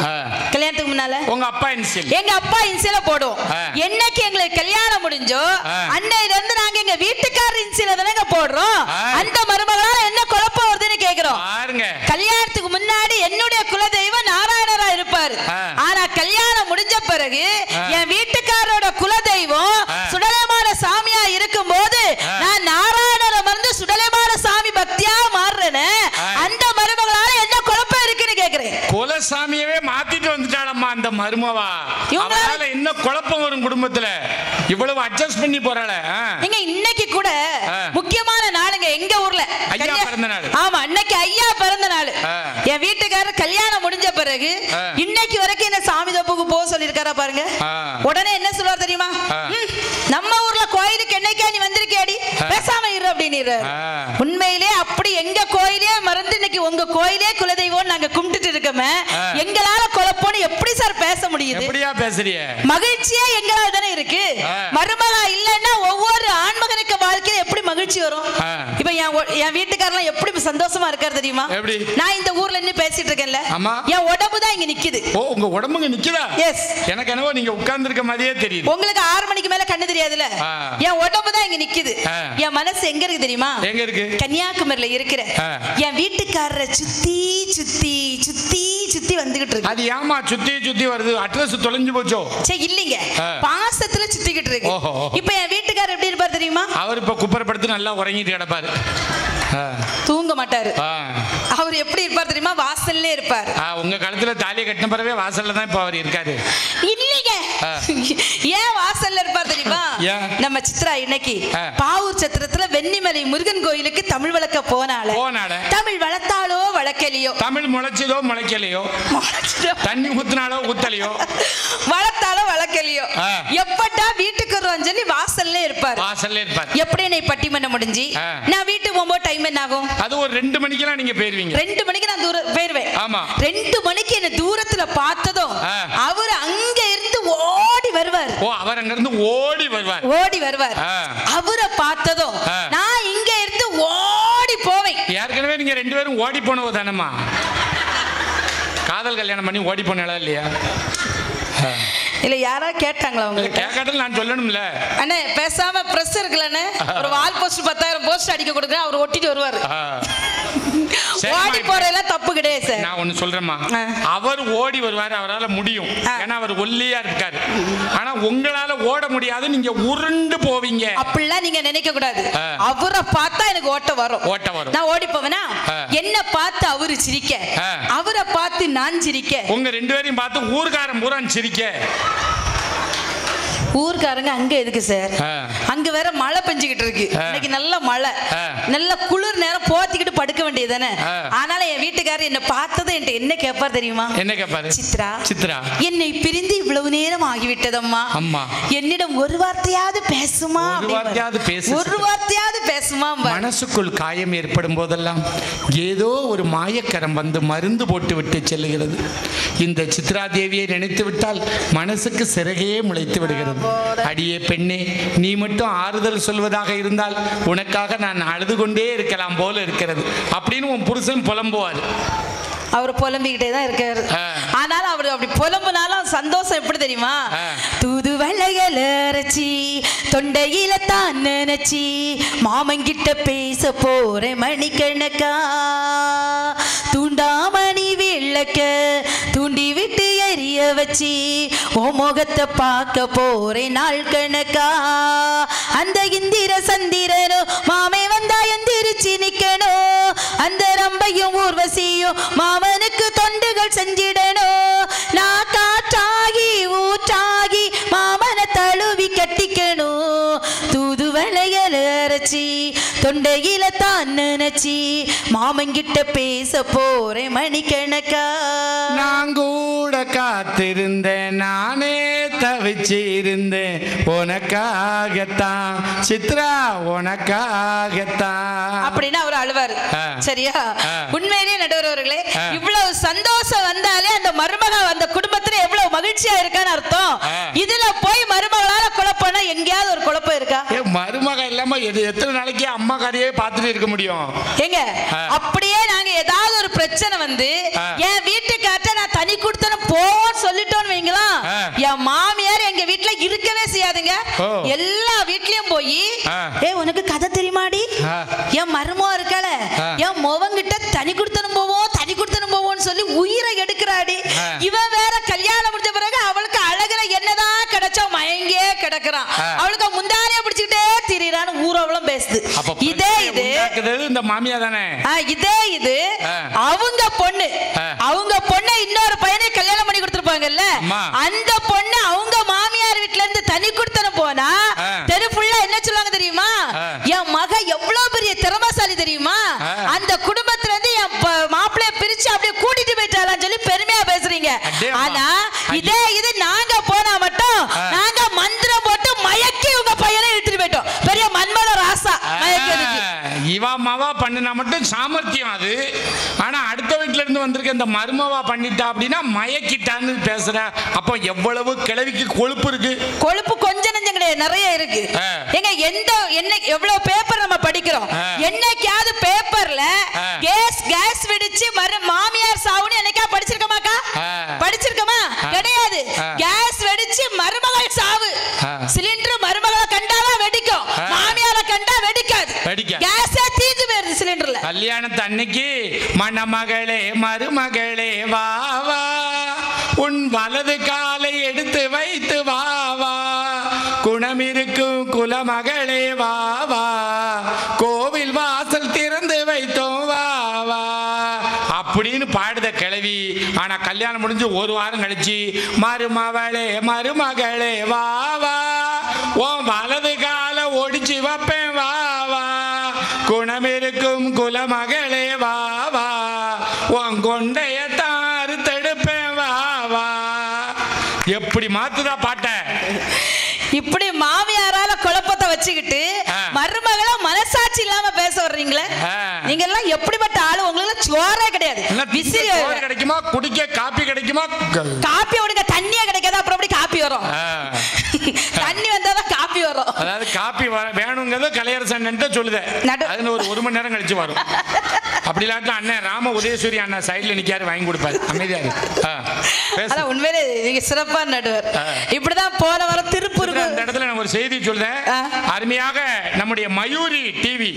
கல்யாணத்துக்கு முன்னால உங்க அப்பா இன்சியல் எங்க அப்பா இன்சியல போடுவோம். என்னைக்கு எங்களுக்கு கல்யாணம் முடிஞ்சோ. அன்னையில இருந்து நாங்க எங்க வீட்டுக்காரர் இன்சியல தானங்க போடுறோம். அந்த மருமகளால என்ன குழப்பம் வருதுன்னு கேக்குறோம் கல்யாணத்துக்கு முன்னாடி என்னுடைய குலதெய்வம் நாராயணரா இருப்பாரு. ஆனா கல்யாணம் முடிஞ்ச பிறகு. என் வீட்டுக்காரோட குலதெய்வம் சாமியா இருக்கும் போது நான் நாராயணரை மறந்து சுடலைமான சாமி பக்தியா மாறுறேன்னு அந்த மருமகளால என்ன குழப்பம் இருக்குன்னு கேக்குறேன். குலசாமியவே மாத்திட்டு வந்துட்டாளம்மா அந்த மருமவா. அவனால என்ன குழப்பம் வரும் குடும்பத்துல? இவ்வளவு அட்ஜஸ்ட் பண்ணி போறாள நீங்க இன்னைக்கு கூட முக்கியமான ஐயா கல்யா- பிறந்த நாள். ஆமா இன்னைக்கு ஐயா பிறந்த நாள். என் வீட்டுக்காரர் கல்யாணம் முடிஞ்ச பிறகு. இன்னைக்கு வரைக்கும் என்ன சாமி தப்புக்கு போக சொல்லிருக்காரா பாருங்க. உடனே என்ன சொல்லுவார் தெரியுமா நம்ம ஊர்ல கோயிலுக்கு என்னைக்கா நீ வந்திருக்கியாடி பேசாம இரு அப்படின்னு. உண்மையிலே அப்படி எங்க கோயிலே மறந்து இன்னைக்கு உங்க கோயிலே குலதெய்வம் நாங்க கும்பிட்டுட்டு இருக்கோமே. எங்களால குழப்பம்னு எப்படி சார் பேச முடியுது எப்படியா மகிழ்ச்சியா எங்களால தானே இருக்கு. மருமகா இல்லைன்னா ஒவ்வொரு ஆண்மகனுக்கு வாழ்க்கையில எப்படி மகிழ்ச்சி வரும் என் என் வீட்டுக்காரெல்லாம் எப்படி சந்தோஷமா இருக்காரு தெரியுமா எப்படி? நான் இந்த ஊர்ல நின்னு பேசிட்டு இருக்கேன்ல ஆமா. என் உடம்பு தான் இங்க நிக்குது. ஓ உங்க உடம்புங்க நிக்குதா? எஸ் எனக்கு என்னவோ நீங்க உட்கார்ந்து இருக்க மாதிரியே தெரியுது. உங்களுக்கு ஆறு மணிக்கு மேல கண்ணு தெரியாதுல்ல? ஆ. என் உடம்பு தான் இங்க நிக்குது. என் மனசு எங்க இருக்கு தெரியுமா? எங்க இருக்கு? கன்னியாகுமரியில இருக்கிற. என் வீட்டுக்காரரை சுத்தி சுத்தி சுத்தி சுத்தி வந்துகிட்டு இருக்கு. அது ஏமா சுத்தி சுத்தி வருது? அட்ரஸ் தொலைஞ்சு போச்சோ? சரி இல்லைங்க. பாசத்துல சுத்திக்கிட்டு இருக்கு. இப்ப என் வீட்டுக்காரர் எப்படி இருப்பார் தெரியுமா? அவர் இப்ப குப்பரப்படுத்து நல்லா உறங்கிட்டு கிடப்பாரு. தூங்க மாட்டாரு. அவர் எப்படி இருப்பார் தெரியுமா? வாசல்லே இருப்பார். உங்க கழுத்துல தாலியை கட்டின பிறவே வாசல்ல தான் இப்ப அவர் இருக்காரு. இல்லைங்க. ஏன் வாசல்ல இருப்பார் தெரியுமா? நம்ம சித்ரா இன்னைக்கு. பாவூர் சத்திரத்துல வெண்ணிமலை முருகன் கோயிலுக்கு தமிழ் வளர்க்க போனால போனால. தமிழ் வளர்த்தாலோ வளர்க்கலையோ? தமிழ் முளைச்சதோ முளைக்கலையோ? தண்ணி ஊத்துனாலோ ஊத்தலையோ? வளர்த்தாலோ வளர்க்கலையோ. எப்பட்டா வீட்டுக்கு வருவான்னு சொல்லி வாசல்ல இருப்பார். வாசல்ல இருப்பார். எப்படி என்னை பட்டிமன்றம் முடிஞ்சு. நான் வீட்டுக்கு போகும்போது டைம் என்ன ஆகும் அது ஒரு ரெண்டு மணிக்கெல்லாம் நீங்க போயிருவீங்க. ரெண்டு மணிக்கு நான் தூரம் போயிருவேன். ஆமா. ரெண்டு மணிக்கு என்ன தூரத்துல பார்த்ததும். அவர் அங்க இருந்து ஓடி வருவார். ஓ அவர் அங்க இருந்து ஓடி வருவார். ஓடி வருவார். அவரை பார்த்ததும். நான் இங்க இருந்து ஓடி போவேன். ஏற்கனவே நீங்க ரெண்டு பேரும் ஓடி போனவ தானம்மா? காதல் கல்யாணம் பண்ணி ஓடி போனாளா இல்லையா? இல்ல யாரா கேட்டாங்களா உங்களுக்கு கேட்காட்டில் நான் சொல்லணும்ல. அண்ணே பேசாம பிரஸ் இருக்குல்லண்ணே ஒரு வால் போஸ்ட் பத்தாயிரம் போஸ்ட் அடிக்க கொடுக்குறேன் அவர் ஒட்டிட்டு வருவார். ஓடி போறதெல்லாம் தப்பு கிடையாது சார். நான் ஒண்ணு சொல்றேம்மா. அவர் ஓடி வருவார் அவரால முடியும். ஏன்னா அவர் ஒல்லியா இருக்காரு. ஆனா உங்களால ஓட முடியாது நீங்க உருண்டு போவீங்க. அப்படிலாம் நீங்க நினைக்க கூடாது. அவரை பார்த்தா எனக்கு ஓட்ட வரும். ஓட்ட வரும். நான் ஓடி போவேனா. என்ன பார்த்து அவரு சிரிக்க. அவரை பார்த்து நான் சிரிக்க. உங்க ரெண்டு பேரையும் பார்த்து ஊர்க்காரன் பூரா சிரிக்க. ஊர்க்காரங்க அங்க எதுக்கு சார். அங்க வேற மழை பெஞ்சுக்கிட்டு இருக்கு. இன்னைக்கு நல்ல மழை. நல்ல குளிர் நேரம் போத்திக்கிட்டு படுக்க வேண்டியது தானே ஆ. ஆனாலும் என் வீட்டுக்காரர் என்ன பார்த்ததும் என்கிட்ட என்ன கேட்பார் தெரியுமா? என்ன கேட்பாரு சித்ரா சித்ரா. என்னை பிரிந்து இவ்வளவு நேரம் ஆகிவிட்டதம்மா. அம்மா. என்னிடம் ஒரு வார்த்தையாவது பேசுமா ஒரு. வார்த்தையாவது பேசு, ஒரு. வார்த்தையாவது பேசுமா மனசுக்குள் காயம் ஏற்படும் போதெல்லாம் ஏதோ ஒரு மாயக்கரம் வந்து மருந்து போட்டு விட்டு செல்லுகிறது. இந்த சித்ரா தேவியை நினைத்து விட்டால் மனசுக்கு சிறகையே முளைத்து விடுகிறது. அடியே பெண்ணே நீ மட்டும் ஆறுதல் சொல்வதாக இருந்தால் உனக்காக நான் அழுது கொண்டே இருக்கலாம் போல இருக்கிறது. அப்படின்னு உன் புருஷன் புலம்புவார் அவர் புலம்பிக்கிட்டே தான் இருக்காரு. ஆனாலும் அவர் அப்படி புலம்புனாலும் சந்தோஷம் எப்படி தெரியுமா. தூது வளையல அரைச்சி தொண்டையில தான் நினைச்சி மாமங்கிட்ட பேச போறேன் மணிக்கணக்கா துண்டாமணி விளக்க தூண்டி விட்டு எரிய வச்சு ஓ முகத்தை பார்க்க போறேன் நாள் கணக்கா? அந்த இந்திர சந்திரனோ மாமே வந்தா எந்திரிச்சு நிக்கணும். அந்த ரம்பையும் ஊர்வசியும் மாமனுக்கு தொண்டுகள் செஞ்சிடணும். நான் காற்றாகி ஊற்றாகி மாமனை தழுவி கட்டிக்கணும். தூது வளையல் அரைச்சி தொண்டையில தான் நினைச்சி மாமங்கிட்ட பேச போறேன் மணிக்கணக்கா நான் கூட காத்திருந்தேன் நானே தவிச்சிருந்தேன் உனக்காகத்தான் சித்ரா உனக்காகத்தான் அப்படின்னு அவர் அழுவாரு. சரியா. உண்மையிலேயே நடுவர் அவர்களே. இவ்வளவு சந்தோஷம் வந்தாலே அந்த மருமக அந்த குடும்பத்துல எவ்வளவு மகிழ்ச்சியா இருக்கான்னு அர்த்தம். இதுல போய் மருமகளால குழப்பம்னா எங்கேயாவது ஒரு குழப்பம் இருக்கா மருமக இல்லாம எது எத்தனை நாளைக்கு அம்மா காரியே பார்த்துட்டு இருக்க முடியும் ஏங்க ஆ. அப்படியே நாங்க ஏதாவது ஒரு பிரச்சனை வந்து. என் வீட்டுக்கார்ட்ட நான் தனி கொடுத்தன போன்னு சொல்லிட்டோன்னு வைங்களா. என் மாமியார் எங்க வீட்டுல இருக்கவே செய்யாதுங்க. எல்லா வீட்லயும் போய். ஏ உனக்கு கதை தெரியுமாடி. என் மருமோ இருக்காள ஆ. என் மொவங்கிட்ட தனி கொடுத்தனும் போவோம் தனி கொடுத்தனும் போவோம்னு சொல்லி உயிரை எடுக்கிறாடி ஆ. இவன் வேற கல்யாணம் முடிஞ்ச பிறகு அவளுக்கு அழகுல என்னதான் கிடைச்சா மயங்கே ஆ. அவளுக்கு முந்தானிய பிடிச்சுக்கிட்டே திரியறான்னு ஊரவளும் பேசுது இதே இது இந்த மாமியா தானே இதே இது. அவங்க பொண்ணு. அவங்க பொண்ணை இன்னொரு அம்மா. அந்த பொண்ணு அவங்க மாமியார் வீட்ல இருந்து தனி குடுத்தனம் போனா. தெரு ஃபுல்லா என்ன சொல்லுவாங்க தெரியுமா. என் மக எவ்வளவு பெரிய திறமைசாலி தெரியுமா. அந்த குடும்பத்துல இருந்து என் மாப்பிள்ளைய பிரிச்சு அப்படியே கூட்டிட்டு போயிட்டாலான்னு சொல்லி பெருமையா பேசுறீங்க. ஆனா. இதே இது நாங்க போனா மட்டும் ஆ. நாங்க மந்திரம் போட்டு மயக்கி உங்க பையனை இழுத்துட்டு போயிட்டோம் பெரிய மன்மத ராசா மயக்கி இழுத்து. இவா மாவா பண்ணினா மட்டும் சாமர்த்தியம் அது ஆனா அடுத்த வீட்டுல இருந்து வந்திருக்க இந்த மருமவா பண்ணிட்டா அப்படின்னா மயக்கிட்டான்னு பேசுற அப்போ எவ்வளவு கிழவிக்கு கொழுப்பு இருக்கு கொழுப்பு கொஞ்சம் நஞ்சம் கிடையாது நிறைய இருக்கு ஆ. ஏங்க எந்த என்ன எவ்வளவு பேப்பர் நம்ம படிக்கிறோம். என்னைக்காவது பேப்பர்ல. கேஸ் கேஸ் வெடிச்சு மறு மாமியார் சாவுன்னு என்னைக்கா படிச்சிருக்கோமாக்கா. படிச்சிருக்கோமா. கிடையாது. கேஸ் வெடிச்சு மருமகள் சாவு. சிலிண்டர் மருமகளை கண்டாதான் வெடிக்கும் ஆ. மாமியாரை கண்டா வெடிக்காது. கேஸே தீந்து போயிருது சிலிண்டர்ல. கல்யாணத்து அன்னைக்கு மணமகளே மருமகளே வா வா. உன் வலது காலை எடுத்து வைத்து வா வா. குணமிருக்கும் குலமகளே வா வா. கோவில் வாசல் திறந்து வைத்தோம் வா வா. அப்படின்னு பாடுத கிளவி ஆனா கல்யாணம் முடிஞ்சு ஒரு வாரம் கழிச்சு மருமவளே மருமகளே வா வா. உன் வலது காலை ஒடிச்சு வைப்பேன் வா வா குணமிருக்கும் குலமகளே வா வா. உன் கொண்டைய தாறு தடுப்பேன் வா வா. எப்படி மாத்துதா பாட்ட? இப்படி மாமியாரால குழப்பத்தை வச்சுக்கிட்டு. மருமகளை மனசாட்சி இல்லாம பேச வர்றீங்களே. நீங்க எல்லாம் எப்படிப்பட்ட ஆளு? உங்களுக்கு சோறே கிடையாது. விசிறி சோறு கிடைக்குமா? குடிக்க காப்பி கிடைக்குமா? காப்பி விடுங்க தண்ணியே கிடைக்காது அப்புறம் எப்படி காப்பி வரும் ஆ. தண்ணி வந்தாதான் காப்பி வரும் அதாவது காப்பி வேணுங்கிறத கலையரசன் சொல்லுத நடு- அதுன்னு ஒரு ஒரு மணி நேரம் கழிச்சு வரும் அப்படி இல்லாட்டும் அண்ணன் ராம உதயசூரி அண்ணா சைடுல நிக்காரு வாங்கி கொடுப்பாரு அமைதியா இரு. ஆ, பேசு. அதான் உண்மையிலே நீங்க சிறப்பா நடுவர். இப்படிதான் போன வாரம் திருப்பூருக்கு இந்த இடத்துல நான் ஒரு செய்தி சொல்றேன். அருமையாக நம்முடைய மயூரி டிவி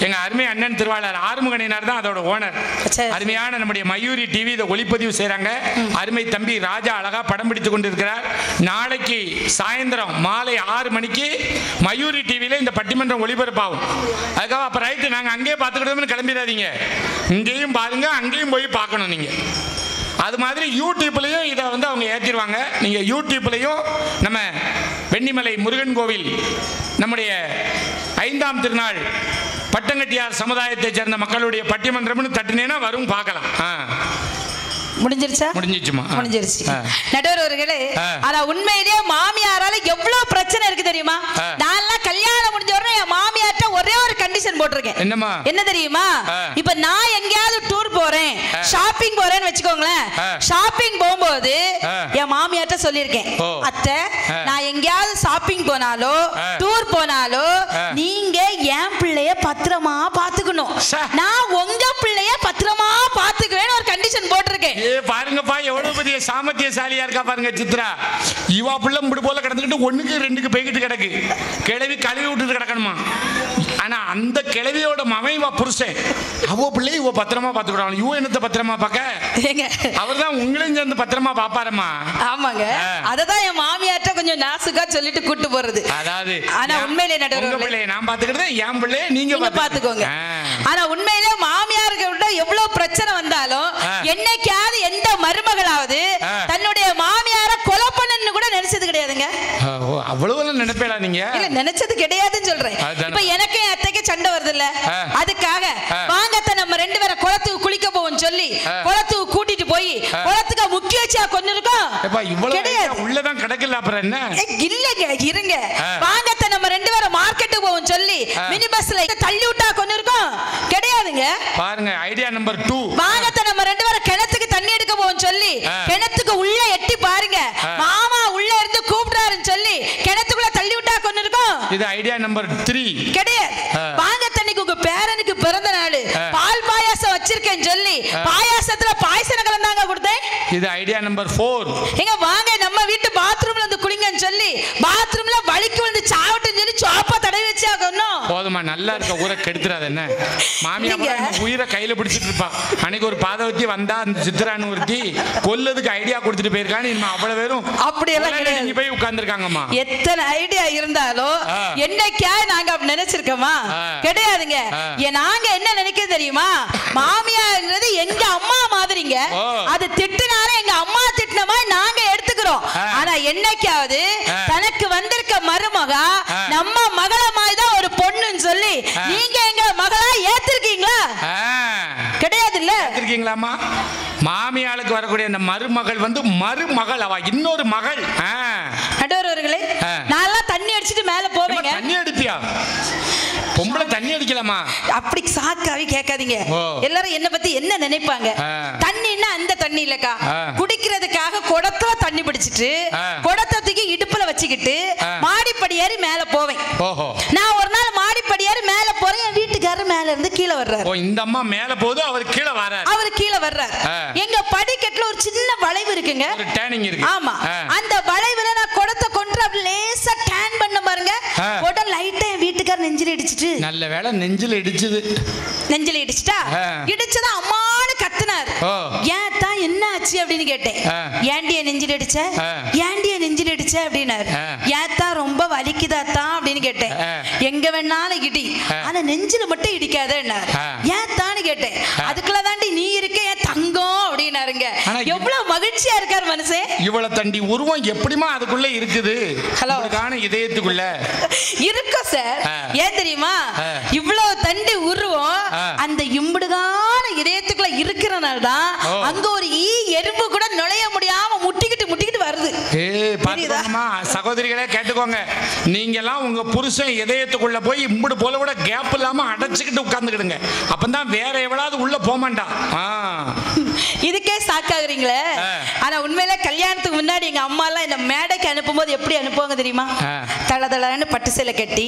எங்க அருமை அண்ணன் திருவாளர் ஆறுமுகனினார் தான் அதோட ஓனர். அருமையான நம்முடைய மயூரி டிவி இதை ஒளிப்பதிவு செய்றாங்க அருமை தம்பி ராஜா அழகா படம் பிடித்து கொண்டிருக்கிறார் நாளைக்கு சாயந்தரம் மாலை ஆறு மணிக்கு மயூரி டிவியில இந்த பட்டிமன்றம் ஒளிபரப்பாகும். அதுக்காக அப்போ ரைட்டு நாங்கள் அங்கேயே பார்த்துக்கிட்டோம்னு கிளம்பிடாதீங்க. இங்கேயும் பாருங்க அங்கேயும் போய் பார்க்கணும் நீங்கள் அது மாதிரி யூடியூப்லேயும் இதை வந்து அவங்க ஏற்றிடுவாங்க நீங்கள் யூடியூப்லேயும் நம்ம வெண்ணிமலை முருகன் கோவில் நம்முடைய ஐந்தாம் திருநாள் பட்டங்கட்டியார் சமுதாயத்தைச் சேர்ந்த மக்களுடைய பட்டிமன்றம்னு தட்டினேன்னா வரும் பார்க்கலாம். ஆ. முடிஞ்சிருச்சா முடிஞ்சிச்சுமா ஆ. முடிஞ்சிருச்சு. நடுவர் அவர்களே. ஆனா உண்மையிலேயே மாமியாரால எவ்வளவு பிரச்சனை இருக்கு தெரியுமா. நான்லாம் கல்யாணம் முடிஞ்ச உடனே என் மாமியார்ட்ட ஒரே ஒரு கண்டிஷன் போட்டிருக்கேன் என்னம்மா என்ன தெரியுமா. இப்ப நான் எங்கேயாவது டூர் போறேன். ஷாப்பிங் போறேன்னு வச்சுக்கோங்களேன். ஷாப்பிங் போகும்போது. என் மாமியார்ட்ட சொல்லியிருக்கேன். அத்தை. நான் எங்கேயாவது ஷாப்பிங் போனாலோ. டூர் போனாலோ. நீங்க என் பிள்ளைய பத்திரமா பாத்துக்கணும். நான் உங்க பிள்ளைய பத்திரமா பாத்துக்குவேன்னு ஒரு கண்டிஷன் ஏ பாருங்கப்பா எவ்வளவு பெரிய சாமர்த்தியசாலியா இருக்கா பாருங்க சித்ரா. இவா புள்ள போல கிடந்துக்கிட்டு ஒண்ணுக்கு ரெண்டுக்கு போய்கிட்டு கிடக்கு. கிளவி கழுவி விட்டுட்டு கிடக்கணுமா? ஆனா அந்த கிளவியோட மகன் இவ புருஷன். அவ பிள்ளை இவ பத்திரமா பாத்துக்கிடாங்க இவ என்னத்த பத்திரமா பார்க்க? ஏங்க. அவர் தான் உங்களையும் சேர்ந்து பத்திரமா பாப்பாரம்மா ஆமாங்க. அததான் என் மாமியார்ட்ட கொஞ்சம் நாசுக்கா சொல்லிட்டு கூட்டு போறது. அதாவது ஆனா உண்மையிலே பிள்ளைய நான் பாத்துக்கிறது என் பிள்ளைய நீங்க பாத்துக்கோங்க. ஆனா உண்மையிலே மாமியாருக்கு விட எவ்வளவு பிரச்சனை வந்தாலும். என்னைக்காவது எந்த மருமகளாவது. தன்னுடைய மாமியார கொலை பண்ணணும்னு கூட நினைச்சது கிடையாதுங்க அவ்வளவு நினைப்பேடா நீங்க இல்ல நினைச்சது கிடையாதுன்னு சொல்றேன். இப்ப எனக்கு என் அத்தைக்கு சண்டை வருது இல்ல. அதுக்காக. வாங்கத்த நம்ம ரெண்டு பேரை குளத்துக்கு குளிக்க போவோம் சொல்லி. குளத்துக்கு கூட்டிட்டு போய். குளத்துக்கு முக்கிய வச்சா இருக்கும் இவ்வளவு கிடையாது உள்ளதான் கிடக்கல அப்புறம் என்ன இல்லங்க இருங்க. வாங்கத்த நம்ம ரெண்டு பேரும் மார்க்கெட்டுக்கு போவோம் சொல்லி. மினி பஸ்ல தள்ளி விட்டா கொஞ்சம் இருக்கும் கிடையாதுங்க பாருங்க ஐடியா நம்பர் டூ வாங்கத்த நம்ம ரெண்டு பேரும் கிணத்துக்கு தண்ணி எடுக்க போவோம் சொல்லி. கிணத்துக்கு உள்ள எட்டி பாருங்க. மாமா உள்ள இருந்து கூப்பிட்டாருன்னு சொல்லி கிணத்துக்குள்ள தள்ளி விட்டா இருக்கும் இது ஐடியா நம்பர் த்ரீ கிடையாது. வாங்க தண்ணிக்கு உங்க பேரனுக்கு பிறந்த நாள். பால் பாயாசம் வச்சிருக்கேன்னு சொல்லி. பாயாசத்துல பாயசம் கலந்தாங்க கொடுத்தேன் இது ஐடியா நம்பர் ஃபோர் எங்க வாங்க நம்ம வீட்டு பாத்ரூம்ல வந்து குளிங்கன்னு சொல்லி பாத்ரூம்ல வலிக்கு வந்து சாவட்டுன்னு சொல்லி சோப்பா ஒன்னும் போதுமா நல்லா இருக்க ஊரை கெடுத்துறாத என்ன மாமியா உயிரை கையில பிடிச்சிட்டு இருப்பா அன்னைக்கு ஒரு பாதவத்தி வந்தா அந்த சித்ரான்னு ஒருத்தி கொல்லதுக்கு ஐடியா கொடுத்துட்டு போயிருக்கான்னு இனிமே அவ்வளவு பேரும் கிடையாது. நீங்கி போய் உட்கார்ந்துருக்காங்கம்மா எத்தனை ஐடியா இருந்தாலும். என்னைக்கா நாங்க அப்படி நினைச்சிருக்கோமா. கிடையாதுங்க நாங்க என்ன நினைக்கிறது தெரியுமா மாமியார்ங்கிறது எங்க அம்மா மாதிரிங்க. அது திட்டுனாலும் எங்க அம்மா திட்டின மாதிரி நாங்க எடுத்துக்கிறோம் என்னைக்காவது ஆ. தனக்கு வந்திருக்க மருமகா. நம்ம மகள மாதிரி தான் ஒரு பொண்ணுன்னு சொல்லி. நீங்க எங்க மகளா ஏத்திருக்கீங்களா. கிடையாது இல்ல இருக்கீங்களாமா மாமியாளுக்கு வரக்கூடிய அந்த மருமகள் வந்து மருமகள் அவ இன்னொரு மகள் ஆ. நடுவர் அவர்களே ஆ. நான்லாம் தண்ணி அடிச்சிட்டு மேல போவேங்க தண்ணி அடிப்பியா பொம்பளை தண்ணி அடிக்கலாமா அப்படி சாக்காவே கேட்காதீங்க. எல்லாரும் என்ன பத்தி என்ன நினைப்பாங்க. தண்ணின்னா அந்த தண்ணி இல்லக்கா. குடிக்கிறதுக்காக குடத்துல தண்ணி பிடிச்சிட்டு. குடத்தை தூக்கி இடுப்புல வச்சுக்கிட்டு. மாடிப்படி ஏறி மேல போவேன் ஓஹோ நான் ஒரு நாள் மாடிப்படி ஏறி மேல போறேன் என் வீட்டுக்காரர் மேல இருந்து கீழே வர்றாரு. ஓ இந்த அம்மா மேல போகுது அவர் கீழே வராரு அவர் கீழே வர்றாரு. எங்க படிக்கட்டுல ஒரு சின்ன வளைவு இருக்குங்க. ஒரு டேனிங் இருக்கு. ஆமா. அந்த வளைவுல நான் குடத்தை கொண்டு அப்படி லேசா டேன் பாருங்க. குடம் லைட்டா என் வீட்டுக்காரர் நெஞ்சில இடிச்சிட்டு நல்ல வேளை நெஞ்சில் இடிச்சுது நெஞ்சில இடிச்சிட்டா. இடிச்சதா அம்மானு கத்துனார். ஏன் தான் என்ன ஆச்சு அப்படின்னு கேட்டேன். ஏண்டிய நெஞ்சில அடிச்ச. ஏண்டிய நெஞ்சில அடிச்ச அப்படின்னாரு. ஏன் தான் ரொம்ப வலிக்குதா தான் அப்படின்னு கேட்டேன். எங்க வேணாலும் இடி. ஆனா நெஞ்சில மட்டும் இடிக்காதேன்னாரு ஆ. இவ்- எவ்வளவு மகிழ்ச்சியா இருக்கார் மனுஷன் இவ்வளவு தண்டி உருவம் எப்படிமா அதுக்குள்ள இருக்குது? ஹலோ. உங்களுக்கான இதயத்துக்குள்ள. இருக்கும் சார். ஏன் தெரியுமா. இவ்வளவு தண்டி உருவம். அந்த இம்புடுகான இதயத்துக்குள்ள இருக்கிறனால தான். அங்க ஒரு ஈ எறும்பு கூட நுழைய முடியாம முட்டிக்கிட்டு முட்டிக்கிட்டு வருது. சகோதரிகளே கேட்டுக்கோங்க. நீங்க எல்லாம் உங்க புருஷன் இதயத்துக்குள்ள போய் இம்புடு போல கூட கேப் இல்லாம அடைச்சுக்கிட்டு உட்கார்ந்துக்கிடுங்க. அப்பதான் வேற எவ்வளவு உள்ள போக மாட்டான் இதுக்கே சாக்காகுறீங்களே. ஆனா உண்மையில கல்யாணத்துக்கு முன்னாடி எங்க அம்மா எல்லாம் இந்த மேடைக்கு அனுப்பும்போது எப்படி அனுப்புவாங்க தெரியுமா. தள தளன்னு பட்டு சேலை கட்டி.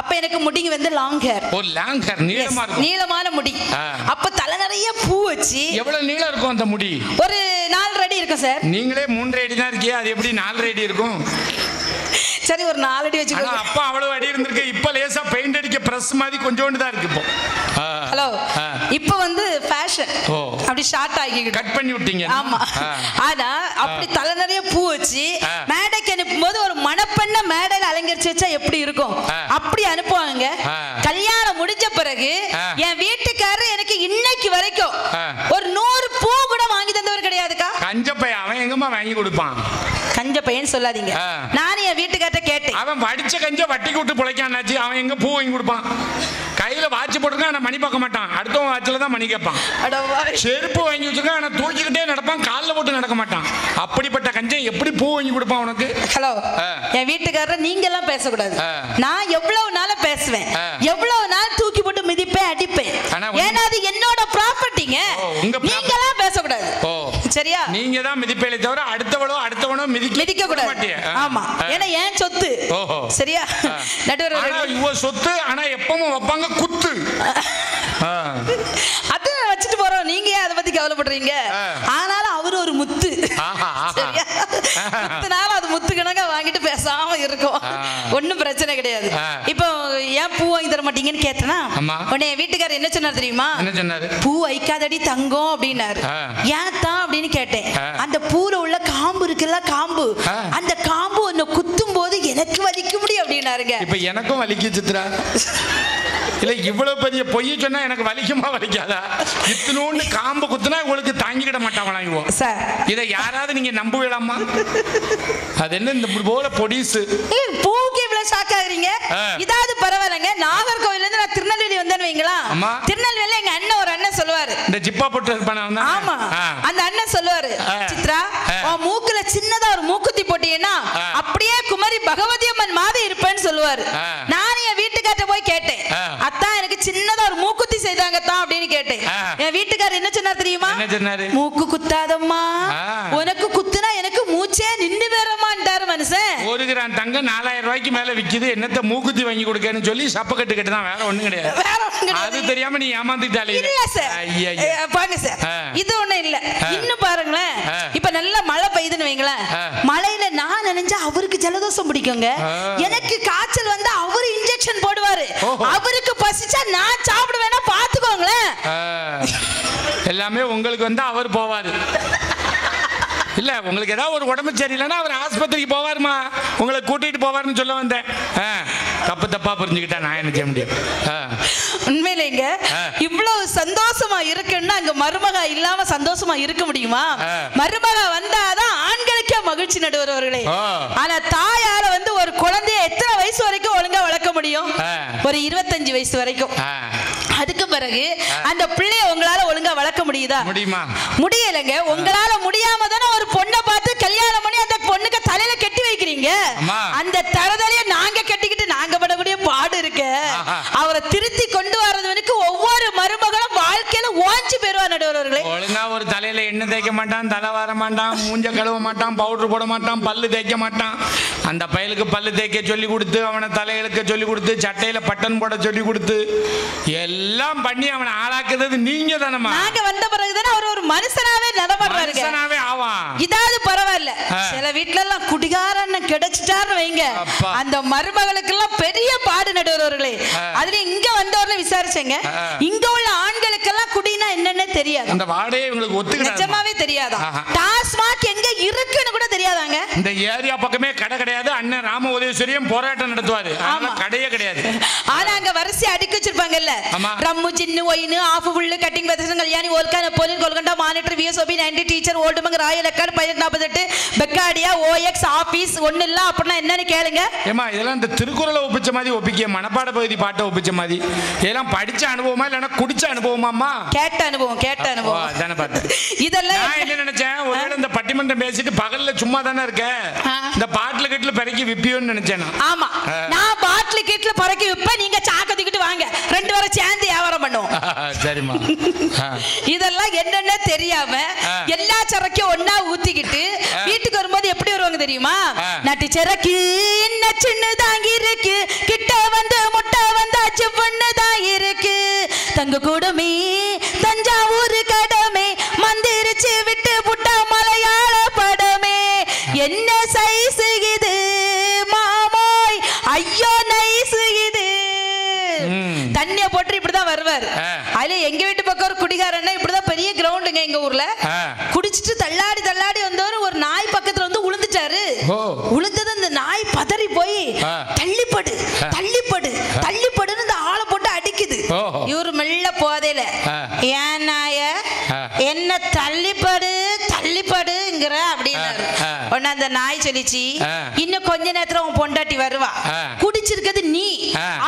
அப்ப எனக்கு முடிங்க வந்து லாங் ஹேர் ஒரு லாங்கர் நீளமா இருக்கும் நீளமான முடி. அப்ப தலை நிறைய பூ வச்சு எவ்வளவு நீளம் இருக்கும் அந்த முடி ஒரு நாலு அடி இருக்கும் சார் நீங்களே மூன்றரை அடி தான் இருக்கியா அது எப்படி நாலரை அடி இருக்கும் சரி ஒரு நாலு அடி வச்சுக்கோங்க அப்பா அவ்வளவு அடி இருந்திருக்கு இப்ப லேசா பெயிண்ட் அடிக்க பிரஸ் மாதிரி கொஞ்சோண்டு தான் இருக்கு இப்போ. ஹலோ. இப்போ வந்து ஓ. அப்படி ஷார்ட் ஆகிக்கிட்டு கட் பண்ணி விட்டீங்க ஆமா. ஆனா அப்படி தலை நிறைய பூ வச்சு. மேடைக்கு அனுப்பும் போது ஒரு மணப்பெண்ண மேடையில அலங்கரிச்சு வச்சா எப்படி இருக்கும். அப்படி அனுப்புவாங்க. கல்யாணம் முடிஞ்ச பிறகு. என் வீட்டுக்காரர் எனக்கு இன்னைக்கு வரைக்கும். ஒரு நூறு பூ கூட வாங்கி தந்தவர் கிடையாதுக்கா கஞ்சப்பை அவன் எங்கம்மா வாங்கி கொடுப்பான் கஞ்ச பையன் சொல்லாதீங்க. நானும் என் வீட்டுக்கார்ட்ட [LAUGHS] அவன் வடிச்ச கஞ்ச விட்டு பிழைக்கான்னாச்சு அவன் எங்க பூ வாங்கி கொடுப்பான்? கையில வாட்ச் போட்டிருக்கான் ஆனா மணி பார்க்க மாட்டான். அடுத்தவன் வாட்சில் தான் மணி கேட்பான். செருப்பு வாங்கி வச்சிருக்கான் ஆனா தூக்கிக்கிட்டே நடப்பான் காலில் போட்டு நடக்க மாட்டான். அப்படிப்பட்ட கஞ்சன் எப்படி பூ வாங்கி கொடுப்பான் உனக்கு? ஹலோ. என் வீட்டுக்காரர் நீங்க எல்லாம் பேசக்கூடாது. நான் எவ்வளவு நாள் பேசுவேன். எவ்வளவு நாள் தூக்கி போட்டு மிதிப்பேன் அடிப்பேன் ஏன்னா அது என்னோட ப்ராப்பர்ட்டிங்க ஓ, உங்க property. நீங்க எல்லாம் பேசக்கூடாது சரியா நீங்க தான் மிதிப்பேலை தவிர அடுத்தவளோ அடுத்தவனோ மிதிக்க மிதிக்க கூடாது. ஆமா. ஏன்னா ஏன் சொத்து. சரியா. நடுவர் ஆனா இவ சொத்து ஆனா எப்பவும் வைப்பாங்க குத்து. அது வச்சுட்டு போறோம் நீங்க ஏன் அதை பத்தி கவலைப்படுறீங்க. ஆனாலும் அவரு ஒரு முத்து. சரியா? முத்துனாலும் அது முத்து கணக்கா வாங்கிட்டு பேசாம இருக்கும். ஒண்ணும் பிரச்சனை கிடையாது. இப்போ ஏன் பூ வாங்கி தர மாட்டீங்கன்னு கேட்டனா. உடனே வீட்டுக்காரர் என்ன சொன்னார் தெரியுமா? பூ வைக்காதடி தங்கம் அப்படின்னாரு. ஏன் தான் அப்படின்னு கேட்டேன். அந்த பூல உள்ள காம்பு இருக்குல்ல காம்பு. அந்த காம்பு ஒன்னு குத்தும் போது எனக்கு வலிக்க முடியும் அப்படின்னாருங்க. இப்ப எனக்கும் வலிக்கு சித்ரா. இல்ல இவ்வளவு பெரிய பொய் சொன்னா எனக்கு வலிக்குமா வலிக்காதா? இத்தினோண்டு காம்பு குத்துனா உங்களுக்கு தாங்கிக்கிட மாட்டாங்களா இவோ சார். இதை யாராவது நீங்க நம்புவீங்களாமா அது என்ன இந்த போல ஏய், பூவுக்கு இவ்வளவு ஷாக் ஆகுறீங்க. இதாவது பரவாயில்லைங்க நாகர்கோவில்ல இருந்து நான் திருநெல்வேலி வந்தேன்னு வைங்களா ஆமா. திருநெல்வேலியில எங்க அண்ணன் ஒரு அண்ணன் சொல்லுவாரு இந்த ஜிப்பா போட்டு இருப்பான? ஆமா. அந்த அண்ணன் சொல்லுவாரு. சித்ரா. உன் மூக்குல சின்னதா ஒரு மூக்குத்தி போட்டீங்கன்னா. அப்படியே குமரி பகவதி அம்மன் மாதிரி இருப்பேன்னு சொல்லுவாரு ஆ. நானும் என் வீட்டுக்கார்ட்ட போய் கேட்டேன் ஆ. அத்தான் எனக்கு சின்னதா ஒரு மூக்குத்தி செய்தாங்க தான் அப்படின்னு கேட்டேன். என் வீட்டுக்காரர் என்ன சொன்னார் தெரியுமா என்ன சொன்னாரு மூக்கு குத்தாதம்மா. உனக்கு குத்துனா எனக்கு மூச்சே நின்று வேறமான்ட்டாரு மனுஷன் ஒரு கிராம் தங்கம் நாலாயிரம் ரூபாய்க்கு மேல விக்குது என்னத்த மூக்குத்தி வாங்கி கொடுக்கன்னு சொல்லி சப்ப கட்டு கட்டு தான் வேற ஒண்ணும் கிடையாது. அது தெரியாம நீ ஏமாந்துட்டாலே இல்ல சார் பாருங்க சார். இது ஒண்ணும் இல்ல. இன்னும் பாருங்களேன். இப்ப நல்ல மழை பெய்யுதுன்னு வைங்களேன். மழையில நான் நினைஞ்சா அவருக்கு ஜலதோஷம் பிடிக்குங்க. எனக்கு காய்ச்சல் வந்து அவரு இன்ஜெக்ஷன் போடுவாரு. அவருக்கு பசிச்சா நான் சாப்பிடுவேனா பாத்துக்கோங்களேன் போவாங்களே எல்லாமே உங்களுக்கு வந்து அவர் போவாரு. இல்ல உங்களுக்கு ஏதாவது ஒரு உடம்பு சரியில்லைன்னா அவர் ஆஸ்பத்திரிக்கு போவாருமா? உங்களை கூட்டிட்டு போவாருன்னு சொல்ல வந்தேன். ஆ, தப்பு தப்பா புரிஞ்சுக்கிட்டா நான் என்ன செய்ய முடியும். உண்மையிலேங்க. இவ்வளவு சந்தோஷமா இருக்குன்னா அங்க மருமகா இல்லாம சந்தோஷமா இருக்க முடியுமா. மருமகா வந்தாதான் ஆண்களுக்கே மகிழ்ச்சி மகிழ்ச்சி நடுவர் அவர்களே ஆ. ஆனா தாயால வந்து ஒரு குழந்தைய எத்தனை வயசு வரைக்கும் ஒழுங்கா வளர்க்க முடியும். ஒரு இருபத்தஞ்சு வயசு வரைக்கும். அதுக்கு பிறகு அந்த பிள்ளைய உங்களால ஒழுங்கா வளர்க்க முடியுதா? முடியுமா? முடியலைங்க உங்களால முடியாம தானே ஒரு பொண்ணை பார்த்து கல்யாணம் பண்ணி அந்த பொண்ணுக்கு தலையில கட்டி வைக்கிறீங்க. அந்த தரதலைய நாங்க கட்டிக்கிட்டு நாங்க படக்கூடிய பாடு இருக்கு. அவரை திருத்தி கொண்டு வர்றதுக்கு ஒவ்வொரு மருமகளும் வாழ்க்கையில ஓஞ்சி பெறுவா நடுவர்களே ஒழுங்கா ஒரு தலையில எண்ணெய் தேய்க்க மாட்டான் தலை வர மாட்டான் மூஞ்ச கழுவ மாட்டான் பவுடர் போட மாட்டான் பல்லு தேய்க்க மாட்டான். அந்த பயலுக்கு பல்லு தேய்க்க சொல்லி கொடுத்து அவனை தலையிழுக்க சொல்லி கொடுத்து சட்டையில பட்டன் போட சொல்லி கொடுத்து எல்லாம் பண்ணி அவனை ஆளாக்குறது நீங்க தானம்மா. நாங்க வந்த பிறகுதானே அவர் ஒரு மனுஷனாவே நடமாடுறாருங்க மனுஷனாவே ஆவான் இதாவது பரவாயில்ல. சில வீட்ல எல்லாம் குடிகாரன்னு கிடைச்சிட்டாருன்னு வைங்க. அந்த மருமகளுக்கு எல்லாம் பெரிய பாடு நடுவர்களே. அதுல இங்க வந்தவர்ல விசாரிச்சேங்க. இங்க உள்ள ஆண்களுக்கெல்லாம் குடினா என்னன்னே தெரியாது. அந்த வாடையே இவங்களுக்கு ஒத்துக்கிடாது. நிஜமாவே தெரியாதா. டாஸ்மாக் எங்க இருக்குன்னு கூட தெரியாதாங்க? இந்த ஏரியா பக்கமே கடை கிடையாது. அண்ணன் ராம உதயசூரியம் போராட்டம் நடத்துவாரு. ஆமா. கடையே கிடையாது. ஆனா அங்க வரிசை அடுக்கி வச்சிருப்பாங்கல்ல. ரம்மு சின்ன ஒயின்னு ஆஃப் புல்லு கட்டிங் பதசன் கல்யாணி ஓல்கான போலின் Golconda monitor VSOP ninety teacher old monk royal அக்காடு பதினெட்டு நாற்பத்தெட்டு பெக்காடியா ஓஎக்ஸ் ஆபீஸ் ஒண்ணு இல்ல அப்படின்னா என்னன்னு கேளுங்க. ஏமா இதெல்லாம் இந்த திருக்குறளை ஒப்பிச்ச மாதிரி ஒப்பிக்க மனப்பாட பகுதி பாட்டை ஒப்பிச்ச மாதிரி. இதெல்லாம் படிச்ச அனுபவமா இல்லைன்னா குடிச்ச அனுபவமாம்மா? கேட்ட அனுபவம் கேட்ட அனுபவம் அதானே பார்த்தேன் இதெல்லாம் நான் என்ன நினைச்சேன் ஒருவேளை இந்த பட்டிமன்றம் பேசிட்டு பகல்ல சும்மா தானே இருக்க ஆ. இந்த பாட்டுல கட்டுல பிறக்கி விப்பியோன்னு நினைச்சேன் நான் ஆமா. நான் பாட்டில் கீட்டில் பறக்கி விப்பேன் நீங்க சாக்கத்துக்கிட்டு வாங்க ரெண்டு பேரும் சேர்ந்து வியாபாரம் பண்ணுவோம் சரிம்மா. இதெல்லாம் என்னன்னு தெரியாம. எல்லா சரக்கையும் ஒண்ணா ஊத்திக்கிட்டு. வீட்டுக்கு வரும்போது எப்படி வருவாங்க தெரியுமா. நட்டு சரக்கு என்ன சின்னதாங்க இருக்கு வந்து முட்டை வந்தாச்சு பொண்ணுதான் இருக்கு தங்க கூடமே தஞ்சாவூர் கடமே மந்திரிச்சு விட்டு புட்டா மலையாள படமே என்ன சைஸ் இது மாமோய் ஐயோ நைஸ் இது. தண்ணிய போட்டு இப்படிதான் வருவார். அதுல எங்க வீட்டு பக்கம் ஒரு குடிகாரன்னா இப்படிதான் பெரிய கிரவுண்டுங்க எங்க ஊர்ல. குடிச்சிட்டு தள்ளாடி தள்ளாடி வந்தவர் ஒரு நாய் பக்கத்துல வந்து உளுந்துட்டாரு ஓ. உளுந்தது அந்த நாய் பதறி போய். தள்ளிப்படு. தள்ளிப்படு தள்ளிப்படுன்னு இந்த ஆளை போட்டு அடிக்குது. இவரு மெல்ல போதையில. ஏன் நாய. என்ன தள்ளிப்படு தள்ளிப்படுங்கிற அப்படின்னாரு. உடனே அந்த நாய் சொல்லிச்சு. இன்னும் கொஞ்ச நேரத்துல உன் பொண்டாட்டி வருவா. குடிச்சிருக்கிறது நீ.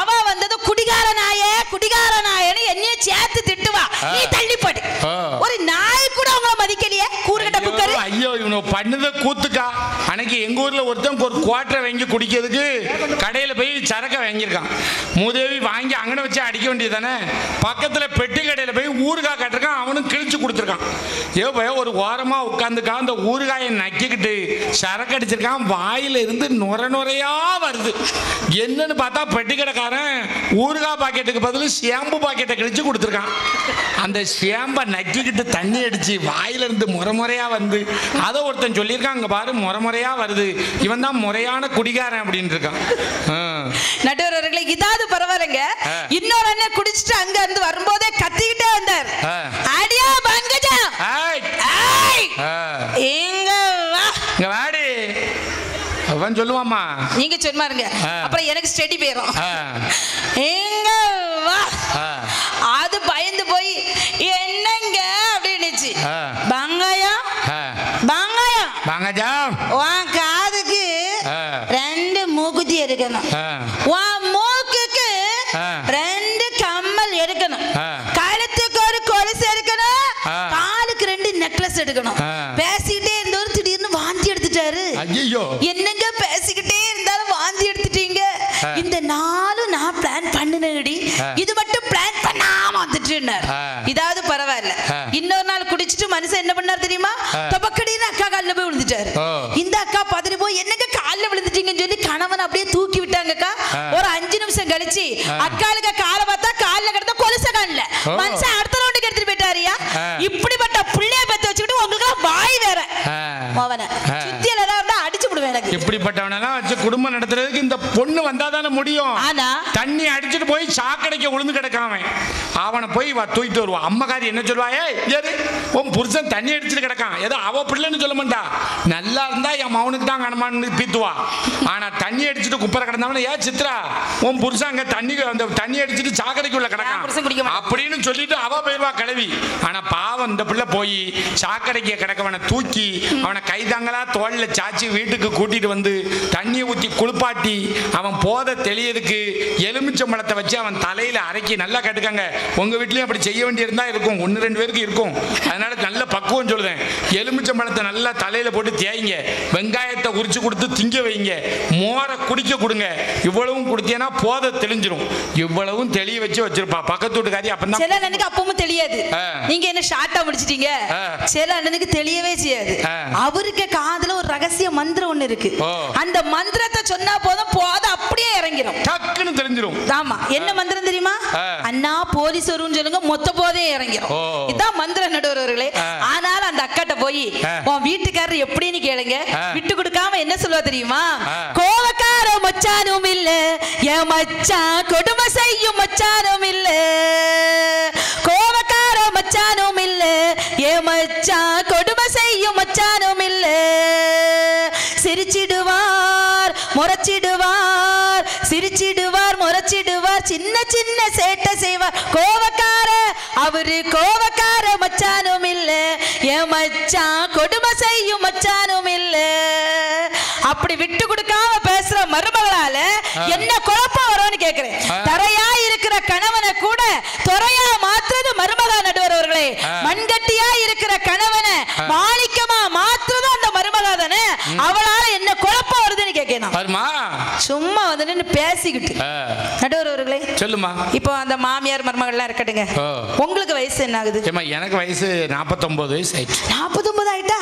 அவ வந்தது குடிகார நாயே குடிகார நாயன்னு என்னைய சேர்த்து திட்டுவா. நீ தள்ளிப்படு. ஒரு நாய் கூட மதிக்கலையே? கூறுகட்ட குக்கரு ஐயோ, இவனு பண்ணத கூத்துக்கா. அன்னைக்கு எங்க ஊர்ல ஒருத்தன் ஒரு குவாட்டரை வாங்கி குடிக்கிறதுக்கு கடையில போய் சரக்க வாங்கியிருக்கான். மூதேவி வாங்கி அங்கன வச்சு அடிக்க வேண்டியது தானே பக்கத்துல பெட்டி கடையில போய் ஊறுகாய் கட்டிருக்கான் அவனும் கிழிச்சு கொடுத்துருக்கான். ஏ பையன் ஒரு ஓரமா உட்காந்துக்கா அந்த ஊறுகாயை நக்கிக்கிட்டு சரக்கு அடிச்சிருக்கான் வாயில இருந்து நுர நுரையா வருது. என்னன்னு பார்த்தா பெட்டி கடைக்காரன் ஊறுகாய் பாக்கெட்டுக்கு பதில் ஷாம்பு பாக்கெட்டை கிழிச்சு கொடுத்துருக்கான். அந்த ஷாம்பை நக்கிக்கிட்டு தண்ணி அடிச்சு வாயில இருந்து முறை முறையா வந்து அதை ஒருத்தன் சொல்லியிருக்கான் அங்க பாரு முறை முறையா வருது இவன் தான் முறையான குடிகாரன் அப்படின்னு இருக்கான் ஆ. நடுவர்களே இதாவது பரவாயில்லைங்க. இன்னொரு அண்ணன் குடிச்சிட்டு அங்க இருந்து வரும்போதே கத்திக்கிட்டே வந்தார். அடியா பங்கஜா. இங்க வா இங்க வாடி அவன் சொல்லுவாம்மா நீங்க சும்மா இருங்க. அப்புறம் எனக்கு ஸ்டெடி போயிடும் ஆ. இங்க வா. அது பயந்து போய் காதுக்கு ஆ. ரெண்டு மூக்குத்தி எடுக்கணும் ஆ. உன் மூக்குக்கு ஆ. ரெண்டு கம்மல் எடுக்கணும் ஆ. கழுத்துக்கு ஒரு கொலுசு எடுக்கணும். காலுக்கு ரெண்டு நெக்லஸ் எடுக்கணும். பேசிக்கிட்டே இருந்தவர் திடீர்னு வாந்தி எடுத்துட்டாரு ஐயோ என்னங்க பேசிக்கிட்டே இருந்தாலும் வாந்தி எடுத்துட்டீங்க. இந்த நாளும் நான் பிளான் பண்ணுனடி. இது மட்டும் பிளான் பண்ணாம வந்துட்டுன்னாரு ஆ. இதாவது பரவாயில்ல ஆ. இன்னொரு நாள் குடிச்சிட்டு மனுஷன் என்ன பண்ணார் தெரியுமா. தொபக்கடின்னு அக்கா காலில் போய் விழுந்துட்டாரு. இந்த அக்கா பதறி போய் என்னங்க காலில் விழுந்துட்டீங்கன்னு சொல்லி கணவன் அப்படியே தூக்கி விட்டாங்கக்கா. ஒரு அஞ்சு நிமிஷம் கழிச்சு. அக்காளுக்கு காலை பார்த்தா காலில் கிடந்த கொலுச காணல. மனுஷன் அடுத்த ரவுண்டுக்கு எடுத்துட்டு போயிட்டாரியா. இப்படிப்பட்ட புள்ளைய பத்த வச்சுக்கிட்டு உங்களுக்கு வாய் வேற. மோவன. சுத்தியில ஏதாவது விடுவேன் எனக்கு. இப்படி இப்படிப்பட்டவனெல்லாம் வச்சு குடும்பம் நடத்துறதுக்கு இந்த பொண்ணு வந்தா தானே முடியும். ஆனா தண்ணி அடிச்சுட்டு போய் சாக்கடைக்கு விழுந்து கிடக்காம அவனை. போய் வா தூக்கிட்டு வருவான். அம்மகாரி என்ன சொல்லுவா? ஏய் ஏறு உன் புருஷன் தண்ணி அடிச்சுட்டு கிடக்கான். ஏதோ அவ பிள்ளைன்னு சொல்ல மாட்டா. நல்லா இருந்தா என் மவனுக்கு தான் கணமான்னு பீத்துவா. ஆனா தண்ணி அடிச்சுட்டு குப்பரை கிடந்தவன ஏன் சித்ரா உன் புருஷன் அங்க தண்ணி அந்த தண்ணி அடிச்சுட்டு சாக்கடைக்குள்ள கிடக்கான். அப்படின்னு சொல்லிட்டு அவ போயிருவா கிளவி. ஆனா பாவம் இந்த பிள்ளை போய் சாக்கடைக்கு கிடக்கவனை தூக்கி அவனை கைதாங்களா தோல்ல சாச்சி வீட்டுக்கு கூட்டிட்டு வந்து தண்ணியை ஊத்தி குளிப்பாட்டி அவன் போத தெளியதுக்கு எலுமிச்சம்பழத்தை வச்சு அவன் தலையில அரைக்கி நல்லா கட்டுக்கங்க. உங்க வீட்லயும் அப்படி செய்ய வேண்டியிருந்தா இருக்கும். ஒன்னு ரெண்டு பேருக்கு இருக்கும். அதனால நல்ல பக்குவம் சொல்லுதேன் எலுமிச்சம்பழத்தை நல்லா தலையில போட்டு தேய்ங்க. வெங்காயத்தை உரிச்சு கொடுத்து திங்க வைங்க. மோரை குடிக்க கொடுங்க. இவ்வளவும் கொடுத்தீங்கன்னா போத தெளிஞ்சிரும். இவ்வளவும் தெளிய வச்சு வச்சிருப்பா. பக்கத்து வீட்டுக்காரி அப்பதான் சில அண்ணனுக்கு அப்பவும் தெரியாது. நீங்க என்ன ஷார்ட்டா முடிச்சிட்டீங்க. சில அண்ணனுக்கு தெளியவே செய்யாது. அவருக்கு காதுல ஒரு ரகசிய மந்திரம் ஒண்ணு இருக்கு ஓ. அந்த மந்திரத்தை சொன்னா போதும் போதும் அப்படியே இறங்கிரும் டக்குன்னு தெரிஞ்சிரும் ஆமா என்ன மந்திரம் தெரியுமா. அண்ணா போலீஸ் வரும்னு சொல்லுங்க மொத்த போதே இறங்கிரும் ஓ. இதான் மந்திரம் நடுவர்களே. ஆனாலும் அந்த அக்காட்ட போய். உன் வீட்டுக்காரர் எப்படின்னு கேளுங்க. விட்டு கொடுக்காம என்ன சொல்லுவா தெரியுமா. கோவக்கார மச்சானும் இல்ல என் மச்சான் கொடுமை செய்யும் மச்சானும் இல்ல கோவக்கார மச்சானும் இல்ல என் மச்சான் கொடுமை செய்யும் மச்சானும் இல்ல சிரிச்சிடுவார் முறைச்சிடுவார். சிரிச்சிடுவார் முறைச்சிடுவார். சின்ன சின்ன சேட்டை செய்வார். கோவக்கார அவரு கோவக்கார மச்சானும் இல்ல. என் மச்சான் கொடுமை செய்யும் மச்சானும் இல்ல. அப்படி விட்டு கொடுக்காம பேசுற மருமகளால என்ன குழப்பம் வரும்னு கேக்குறேன். தரையா இருக்கிற கணவனை கூட துறையா மாத்துறது மருமகா நடுவர் அவர்களே. மண்கட்டியா இருக்கிற கணவனை மாணிக்கமா மாத்துறது அந்த மருமகா தானே? அவளால என்ன குழப்பம் வருதுன்னு கேட்கணும் சும்மா வந்து நின்னு பேசிக்கிட்டு. நடுவர் அவர்களே சொல்லுமா. இப்போ அந்த மாமியார் மருமகள்லாம் இருக்கட்டுங்க. உங்களுக்கு வயசு என்ன ஆகுது? எனக்கு வயசு நாற்பத்தொம்போது வயசு நாற்பத்தொன்பது ஆயிட்டா?